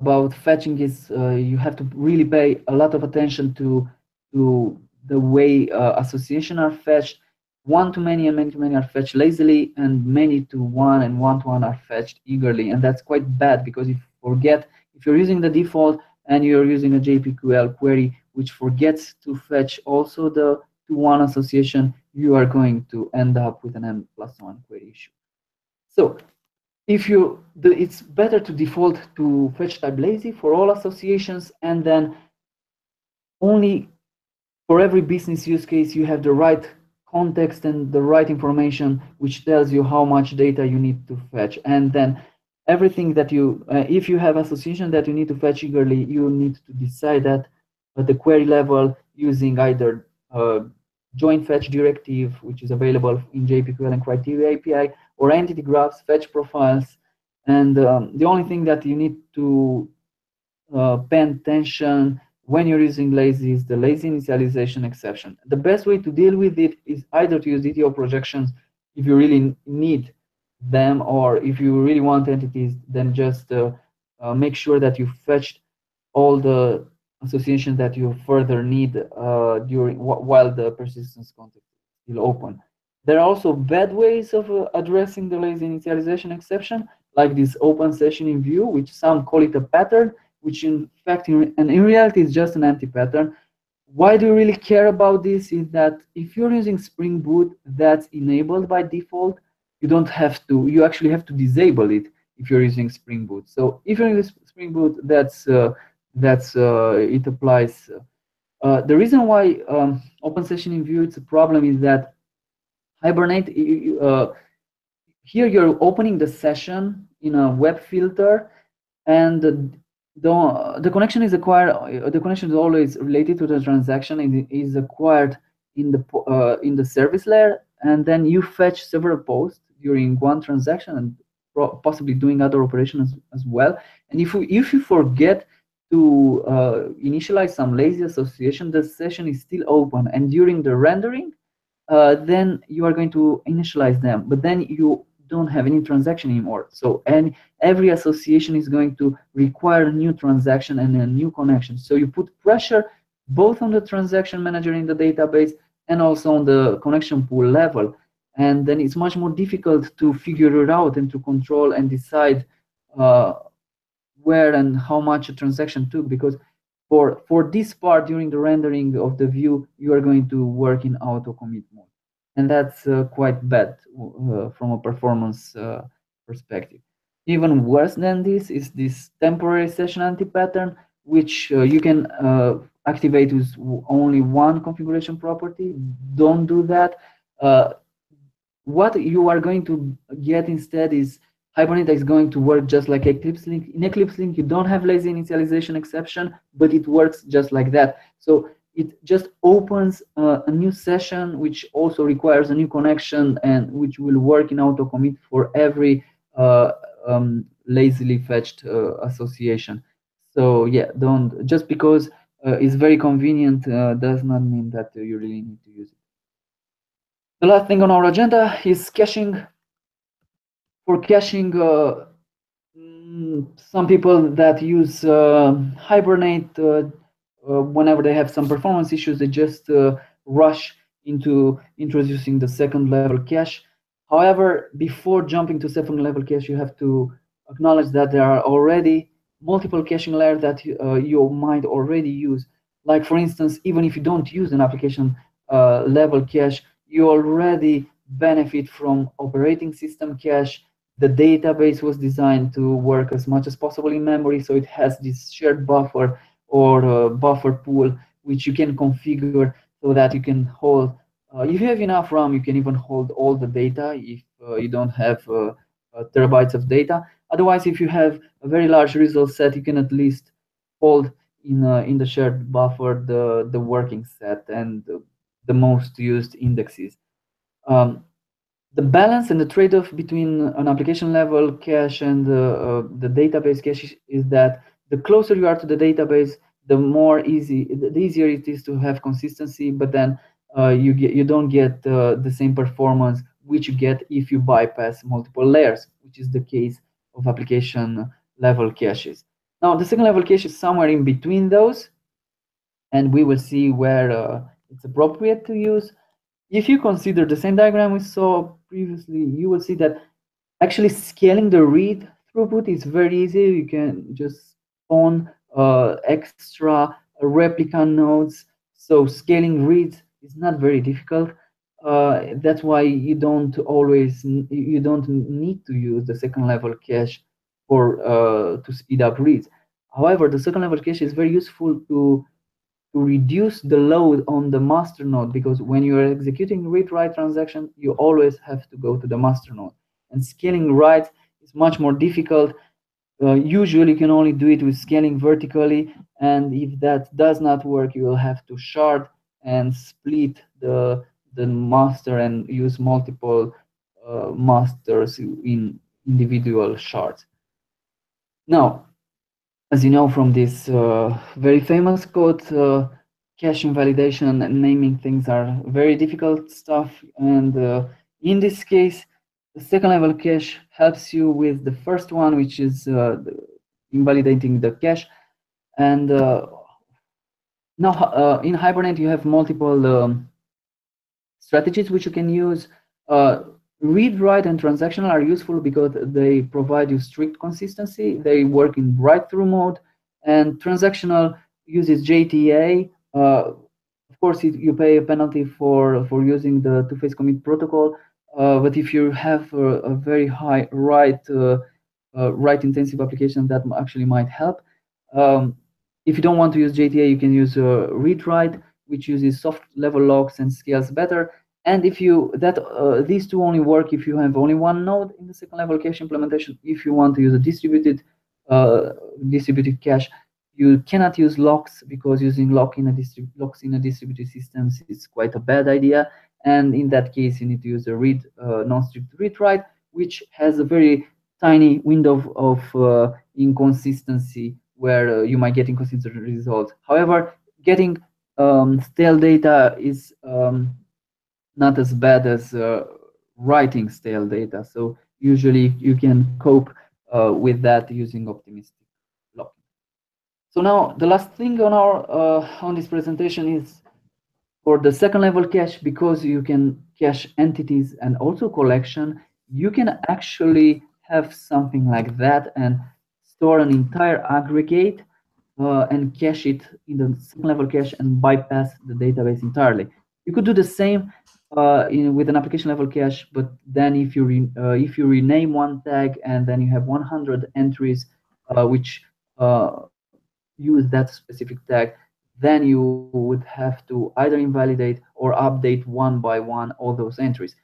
about fetching is uh, you have to really pay a lot of attention to to the way association are fetched. One to many and many to many are fetched lazily, and many to one and one to one are fetched eagerly, and that's quite bad because if you forget if you're using the default and you're using a JPQL query, which forgets to fetch also the to one association, you are going to end up with an n plus one query issue. So if you, the, it's better to default to fetch type lazy for all associations, and then only for every business use case, you have the right context and the right information, which tells you how much data you need to fetch. And then everything that you, uh, if you have association that you need to fetch eagerly, you need to decide that at the query level using either uh, join fetch directive, which is available in JPQL and criteria API, or entity graphs, fetch profiles. And um, the only thing that you need to uh, pay attention when you're using lazy is the lazy initialization exception. The best way to deal with it is either to use DTO projections if you really need them, or if you really want entities, then just uh, uh, make sure that you fetched all the associations that you further need uh, during while the persistence context is still open. There are also bad ways of uh, addressing the lazy initialization exception, like this open session in view, which some call it a pattern, which in fact, in, and in reality, is just an anti-pattern. Why do you really care about this? Is that if you're using Spring Boot that's enabled by default, you don't have to, you actually have to disable it if you're using Spring Boot. So if you're using Spring Boot, that's, uh, that's uh, it applies. Uh, the reason why um, Open Session in View it's a problem is that Hibernate, uh, here you're opening the session in a web filter and the, the connection is acquired, the connection is always related to the transaction and is acquired in the, uh, in the service layer and then you fetch several posts during one transaction and possibly doing other operations as well. And if, you if you forget to uh, initialize some lazy association, the session is still open. And during the rendering, uh, then you are going to initialize them. But then you don't have any transaction anymore. So and every association is going to require a new transaction and a new connection. So you put pressure both on the transaction manager in the database and also on the connection pool level. And then it's much more difficult to figure it out and to control and decide uh, where and how much a transaction took because for, for this part during the rendering of the view, you are going to work in auto commit mode. And that's uh, quite bad uh, from a performance uh, perspective. Even worse than this is this temporary session anti-pattern, which uh, you can uh, activate with only one configuration property. Don't do that. Uh, what you are going to get instead is Hibernate is going to work just like EclipseLink. In EclipseLink, you don't have lazy initialization exception, but it works just like that. So it just opens uh, a new session, which also requires a new connection and which will work in auto commit for every uh, um, lazily fetched uh, association. So yeah, don't just because uh, it's very convenient uh, does not mean that you really need to use it. The last thing on our agenda is caching for caching, uh, mm, some people that use uh, Hibernate, uh, whenever they have some performance issues, they just rush into introducing the second level cache. However, before jumping to second level cache, you have to acknowledge that there are already multiple caching layers that uh, you might already use. Like for instance, even if you don't use an application uh, level cache, you already benefit from operating system cache, the database was designed to work as much as possible in memory, so it has this shared buffer or uh, buffer pool, which you can configure so that you can hold. Uh, if you have enough RAM, you can even hold all the data if uh, you don't have uh, uh, terabytes of data. Otherwise, if you have a very large result set, you can at least hold in uh, in the shared buffer the the working set and the, most used indexes. Um, the balance and the trade-off between an application level cache and uh, uh, the database cache is that the closer you are to the database, the more easy, the easier it is to have consistency, but then uh, you get you don't get uh, the same performance which you get if you bypass multiple layers, which is the case of application level caches. Now, the second level cache is somewhere in between those, and we will see where uh, it's appropriate to use if you consider the same diagram we saw previously, you will see that actually scaling the read throughput is very easy. You can just spawn uh, extra replica nodes. So scaling reads is not very difficult. Uh, that's why you don't always you don't need to use the second level cache for uh, to speed up reads. However, the second level cache is very useful to to reduce the load on the master node because when you are executing read-write transaction, you always have to go to the master node. And scaling write is much more difficult. Uh, usually you can only do it with scaling vertically. And if that does not work, you will have to shard and split the, the master and use multiple uh, masters in individual shards. Now, as you know from this uh, very famous quote, uh, cache invalidation and naming things are very difficult stuff. And uh, in this case, the second level cache helps you with the first one, which is uh, invalidating the cache. And uh, now uh, in Hibernate, you have multiple um, strategies which you can use. Read, write, and transactional are useful because they provide you strict consistency. They work in write-through mode. And transactional uses JTA. Uh, of course, it, you pay a penalty for, for using the two-phase commit protocol. Uh, but if you have a, a very high write, uh, uh write intensive application, that actually might help. Um, if you don't want to use JTA, you can use uh, read write, which uses soft level locks and scales better. And if you that uh, these two only work if you have only one node in the second level cache implementation. If you want to use a distributed uh, distributed cache, you cannot use locks because using lock in a locks in a distributed system is quite a bad idea. And in that case, you need to use a read uh, non-strict read write, which has a very tiny window of, uh, inconsistency where uh, you might get inconsistent results. However, getting um, stale data is um, not as bad as uh, writing stale data. So usually you can cope uh, with that using optimistic locking. So now the last thing on our uh, on this presentation is for the second level cache, because you can cache entities and also collection, you can actually have something like that and store an entire aggregate uh, and cache it in the second level cache and bypass the database entirely. You could do the same uh, in, with an application level cache, but then if you re, uh, if you rename one tag and then you have 100 entries uh, which uh, use that specific tag, then you would have to either invalidate or update one by one all those entries.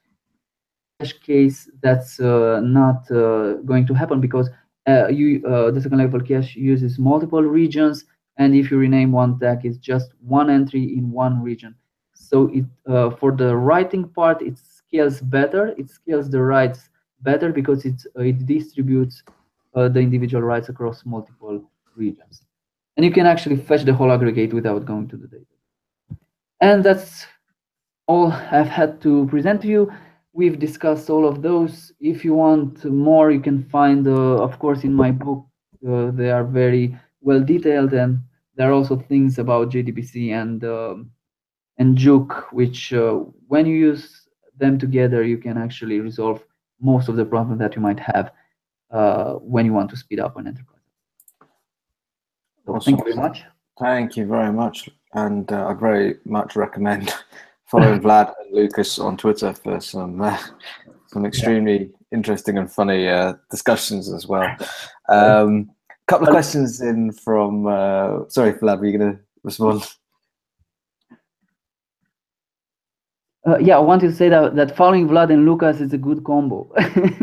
In cache case, that's uh, not uh, going to happen because you the second level cache uses multiple regions, and if you rename one tag, it's just one entry in one region. So it uh, for the writing part, it scales better. It scales the writes better because it uh, it distributes uh, the individual writes across multiple regions, and you can actually fetch the whole aggregate without going to the data. And that's all I've had to present to you. We've discussed all of those. If you want more, you can find, uh, of course, in my book. Uh, they are very well detailed, and there are also things about JDBC and um, and jOOQ, which uh, when you use them together, you can actually resolve most of the problems that you might have uh, when you want to speed up an enterprise. So awesome. Thank you very much. Thank you very much. And uh, I very much recommend <laughs> following Vlad and Lukas on Twitter for some uh, some extremely yeah. interesting and funny uh, discussions as well. A <laughs> um, couple of questions in from, uh, sorry, Vlad, were you going to respond? Uh, yeah, I want to say that that following Vlad and Lukas is a good combo. <laughs>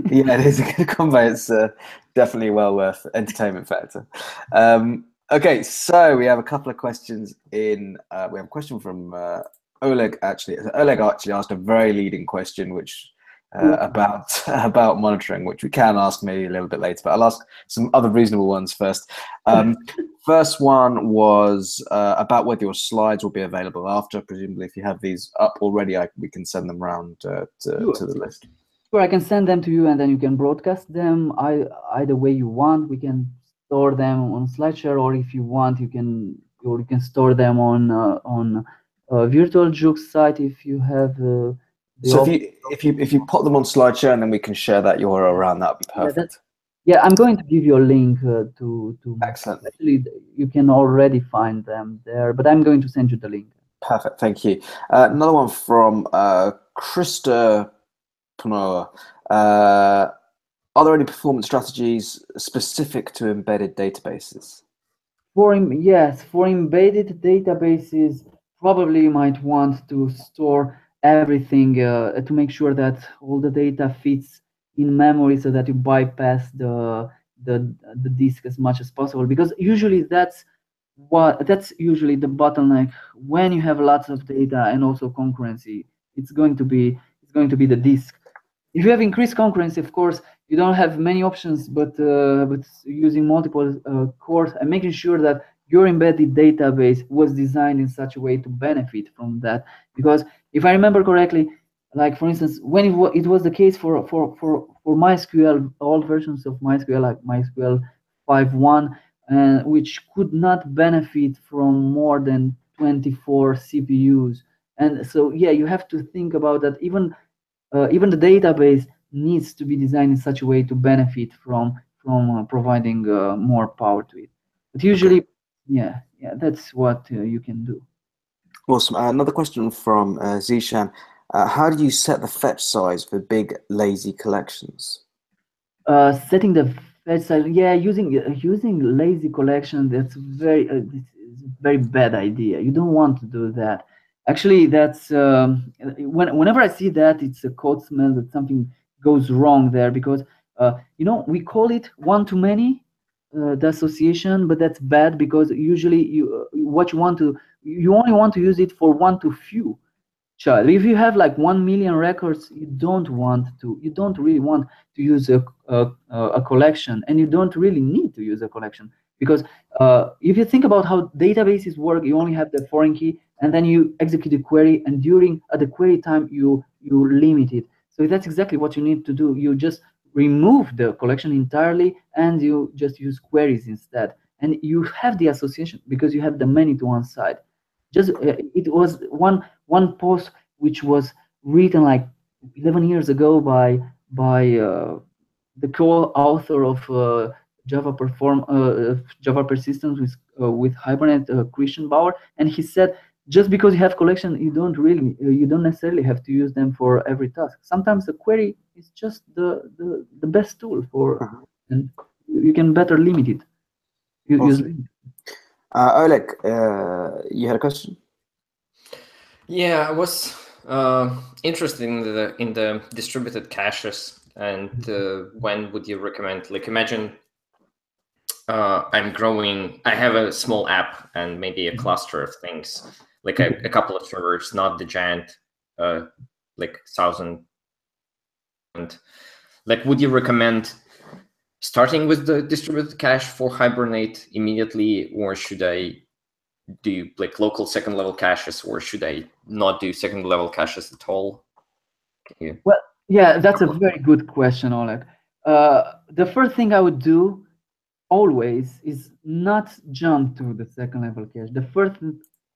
yeah, it is a good combo. It's uh, definitely well worth entertainment factor. Um, okay, so we have a couple of questions in. Uh, we have a question from uh, Oleg. Actually, Oleg actually asked a very leading question, which uh, about <laughs> about monitoring, which we can ask maybe a little bit later. But I'll ask some other reasonable ones first. Um, <laughs> first one was uh, about whether your slides will be available after. Presumably, if you have these up already, I, we can send them around uh, to, sure. to the list. Sure, I can send them to you, and then you can broadcast them I, either way you want. We can store them on SlideShare, or if you want, you can or you can store them on uh, on a virtual JUG site if you have uh, so if you if you if you put them on SlideShare and then we can share that URL around, that'd be perfect. Yeah, yeah I'm going to give you a link uh, to to. Excellent. Actually, you can already find them there, but I'm going to send you the link. Perfect, thank you. Uh, another one from uh, Krista Panoa. Uh, are there any performance strategies specific to embedded databases? For yes, for embedded databases, probably you might want to store everything uh, to make sure that all the data fits in memory so that you bypass the the the disk as much as possible. Because usually that's what that's usually the bottleneck when you have lots of data and also concurrency. It's going to be it's going to be the disk. If you have increased concurrency of course you don't have many options, but uh, but using multiple uh, cores and making sure that your embedded database was designed in such a way to benefit from that. Because if I remember correctly, like for instance, when it, it was the case for for for for MySQL, all versions of MySQL like MySQL 5.1, uh, which could not benefit from more than 24 CPUs. And so yeah, you have to think about that. Even uh, even the database needs to be designed in such a way to benefit from from uh, providing uh, more power to it. But usually, yeah, yeah, that's what uh, you can do. Awesome. Uh, another question from uh, Zishan. Uh, how do you set the fetch size for big lazy collections? Uh, setting the fetch size, yeah, using uh, using lazy collection. That's very uh, very bad idea. You don't want to do that. Actually, that's um, when, whenever I see that, it's a code smell that something goes wrong there because uh, you know we call it one to many uh, the association, but that's bad because usually you what you want to you only want to use it for one to few child. If you have like one million records, you don't want to, you don't really want to use a, a, a collection and you don't really need to use a collection because uh, if you think about how databases work, you only have the foreign key and then you execute a query and during at the query time, you, you limit it. So that's exactly what you need to do. You just remove the collection entirely and you just use queries instead. And you have the association because you have the many to one side just uh, it was one one post which was written like 11 years ago by by uh, the co-author of uh, Java Perform uh, Java Persistence with uh, with Hibernate, uh, Christian Bauer, and he said just because you have collection, you don't really you don't necessarily have to use them for every task. Sometimes a query is just the the, the best tool for, -huh. and you can better limit it. You awesome. use uh, Oleg, uh, you had a question? Yeah, I was uh, interested in the in the distributed caches, and uh, when would you recommend? Like, imagine uh, I'm growing. I have a small app and maybe a mm-hmm. cluster of things, like a, a couple of servers, not the giant, uh, like thousand. And like, would you recommend starting with the distributed cache for Hibernate immediately, or should I do like local second level caches, or should I not do second level caches at all? Well, yeah, that's a very good question, Oleg. Uh, the first thing I would do always is not jump to the second level cache. The first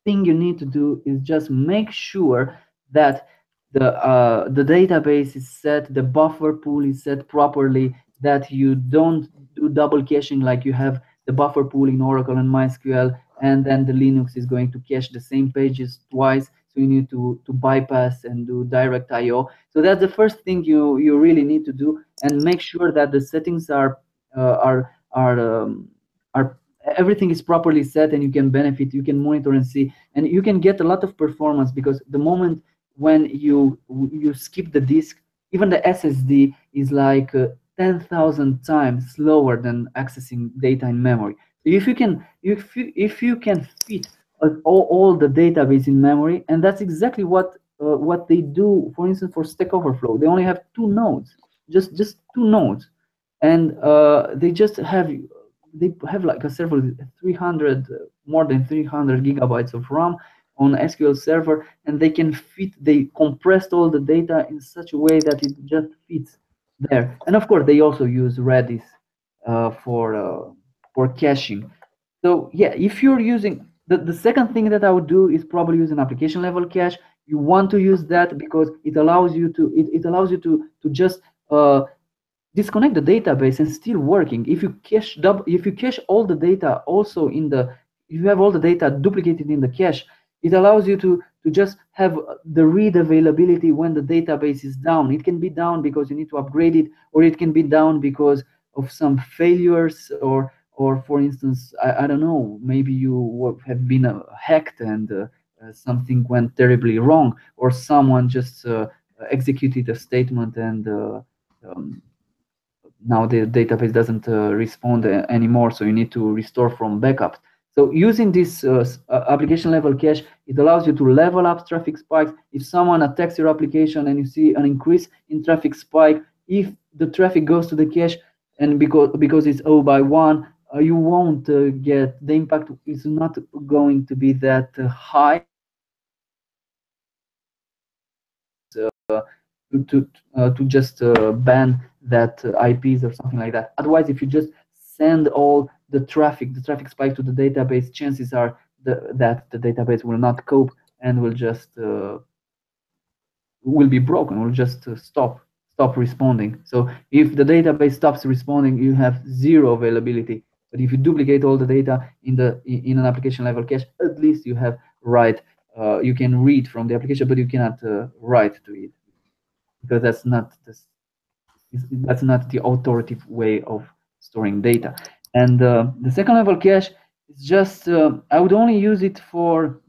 thing you need to do is just make sure that the uh, the database is set, the buffer pool is set properly, that you don't do double caching like you have the buffer pool in Oracle and MySQL, and then the Linux is going to cache the same pages twice. So you need to, to bypass and do direct IO. So that's the first thing you, you really need to do and make sure that the settings are uh, are are um, are everything is properly set and you can benefit, you can monitor and see, and you can get a lot of performance because the moment when you you skip the disk, even the SSD is like uh, 10,000 times slower than accessing data in memory. If you can, if you, if you can fit all, all the database in memory, and that's exactly what uh, what they do. For instance, for Stack Overflow, they only have two nodes, just just two nodes, and uh, they just have they have like a server 300 more than 300 gigabytes of RAM on SQL Server, and they can fit. They compressed all the data in such a way that it just fits there. And of course, they also use Redis uh, for uh, for caching. So yeah, if you're using the, the second thing that I would do is probably use an application level cache. You want to use that because it allows you to it, it allows you to to just uh, disconnect the database and still working. If you cache if you cache all the data also in the if you have all the data duplicated in the cache, it allows you to to just have the read availability when the database is down. It can be down because you need to upgrade it, or it can be down because of some failures, or or for instance, I, I don't know, maybe you have been uh, hacked and uh, uh, something went terribly wrong, or someone just uh, executed a statement and uh, um, now the database doesn't uh, respond anymore, so you need to restore from backups. So using this uh, uh, application level cache, it allows you to level up traffic spikes. If someone attacks your application and you see an increase in traffic spike, if the traffic goes to the cache and because because it's O by one, uh, you won't uh, get the impact is not going to be that uh, high. Uh, to to, uh, to just uh, ban that IPs or something like that. Otherwise, if you just send all the traffic, the traffic spike to the database, chances are the, that the database will not cope and will just will be broken, will just stop stop responding. So if the database stops responding, you have zero availability. But if you duplicate all the data in the in an application level cache, at least you have write. Uh, you can read from the application, but you cannot uh, write to it because that's not this, that's not the authoritative way of storing data. And uh, the second level cache is just uh, I would only use it for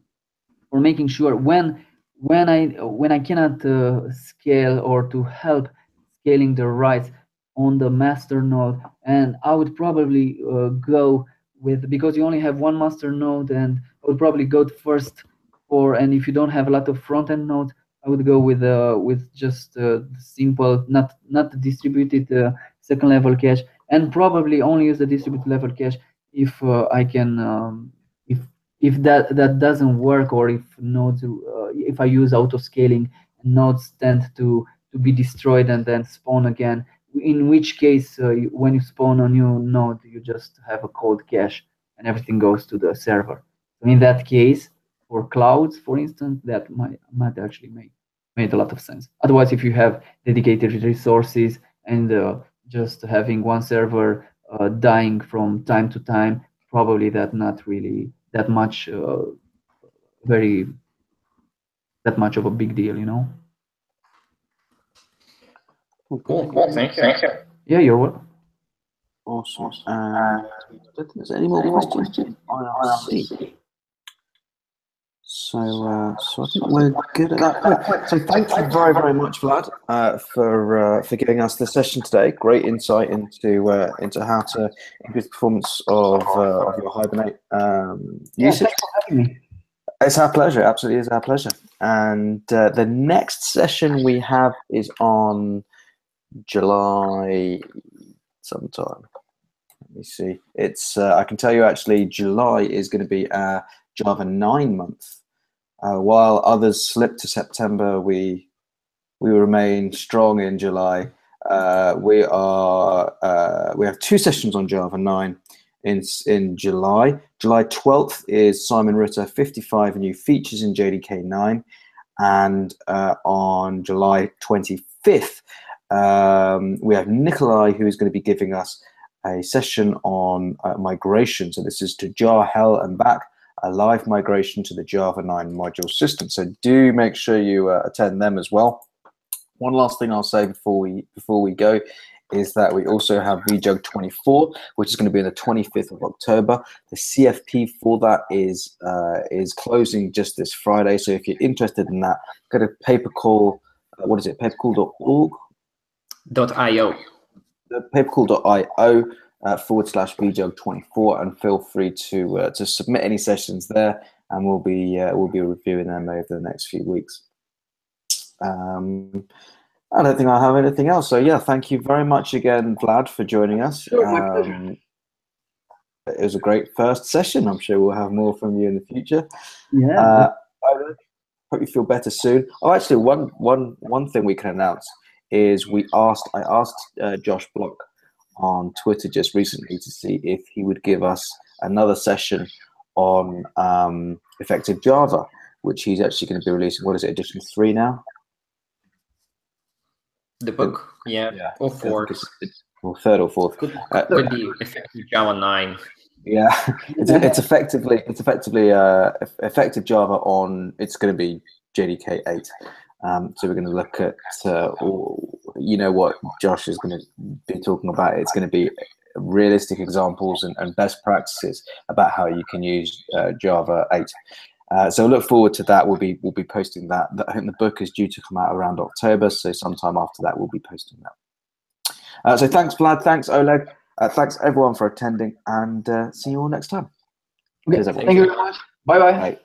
for making sure when when I when I cannot uh, scale or to help scaling the writes on the master node and I would probably uh, go with because you only have one master node and I would probably go first for and if you don't have a lot of front end nodes I would go with uh, with just uh, simple not not distributed uh, second level cache and probably only use the distributed level cache if uh, I can um, if if that that doesn't work or if nodes uh, if I use auto scaling nodes tend to to be destroyed and then spawn again in which case uh, when you spawn a new node you just have a cold cache and everything goes to the server. In that case for clouds for instance that might might actually make made a lot of sense otherwise if you have dedicated resources and uh, just having one server uh, dying from time to time probably that not really that much uh, very that much of a big deal you know Cool. cool. Thank you. Thank you. yeah you're welcome Awesome. Uh, I don't think there's any more questions. So, uh, so I think we're good at that point. So, thank you very, very much, Vlad, uh, for uh, for giving us the session today. Great insight into uh, into how to increase the performance of uh, of your Hibernate um, yeah, usage. thanks for having me It's our pleasure. Absolutely, is our pleasure. And uh, the next session we have is on July sometime. Let me see. It's uh, I can tell you actually July is going to be our Java nine month. Uh, while others slip to September, we we remain strong in July. Uh, we are uh, we have two sessions on Java nine in in July. July twelfth is Simon Ritter fifty five new features in JDK nine, and uh, on July twenty fifth um, we have Nikolai who is going to be giving us a session on uh, migration. So this is to Jar Hell and back, a live migration to the Java 9 module system. So do make sure you uh, attend them as well. One last thing I'll say before we before we go is that we also have VJug 24, which is going to be on the 25th of October. The CFP for that is uh, is closing just this Friday. So if you're interested in that, go to papercall. Uh, what is it? Papercall.org .io. the papercall.io uh, forward slash vjug24 and feel free to uh, to submit any sessions there and we'll be uh, we'll be reviewing them over the next few weeks um, I don't think I have anything else. So yeah, thank you very much again, Vlad, for joining us. Sure, my pleasure. Um, it was a great first session. I'm sure we'll have more from you in the future. yeah Uh, I hope you feel better soon. Oh, actually, one one one thing we can announce is we asked I asked uh, Josh Bloch on Twitter just recently to see if he would give us another session on um, effective Java, which he's actually going to be releasing. What is it, edition three now? The book. Yeah. Yeah. Or four. Or third or fourth. Could, Uh, could be effective Java 9. Yeah, <laughs> it's, it's effectively it's effectively uh, effective Java on. It's going to be JDK eight. Um, so we're going to look at uh, you know what Josh is going to be talking about. It's going to be realistic examples and, and best practices about how you can use uh, Java eight. Uh, so look forward to that. We'll be we'll be posting that. I think the book is due to come out around October, so sometime after that we'll be posting that. Uh, so thanks, Vlad. Thanks, Oleg. Uh, thanks everyone for attending, and uh, see you all next time. Okay, thank you very much bye Bye.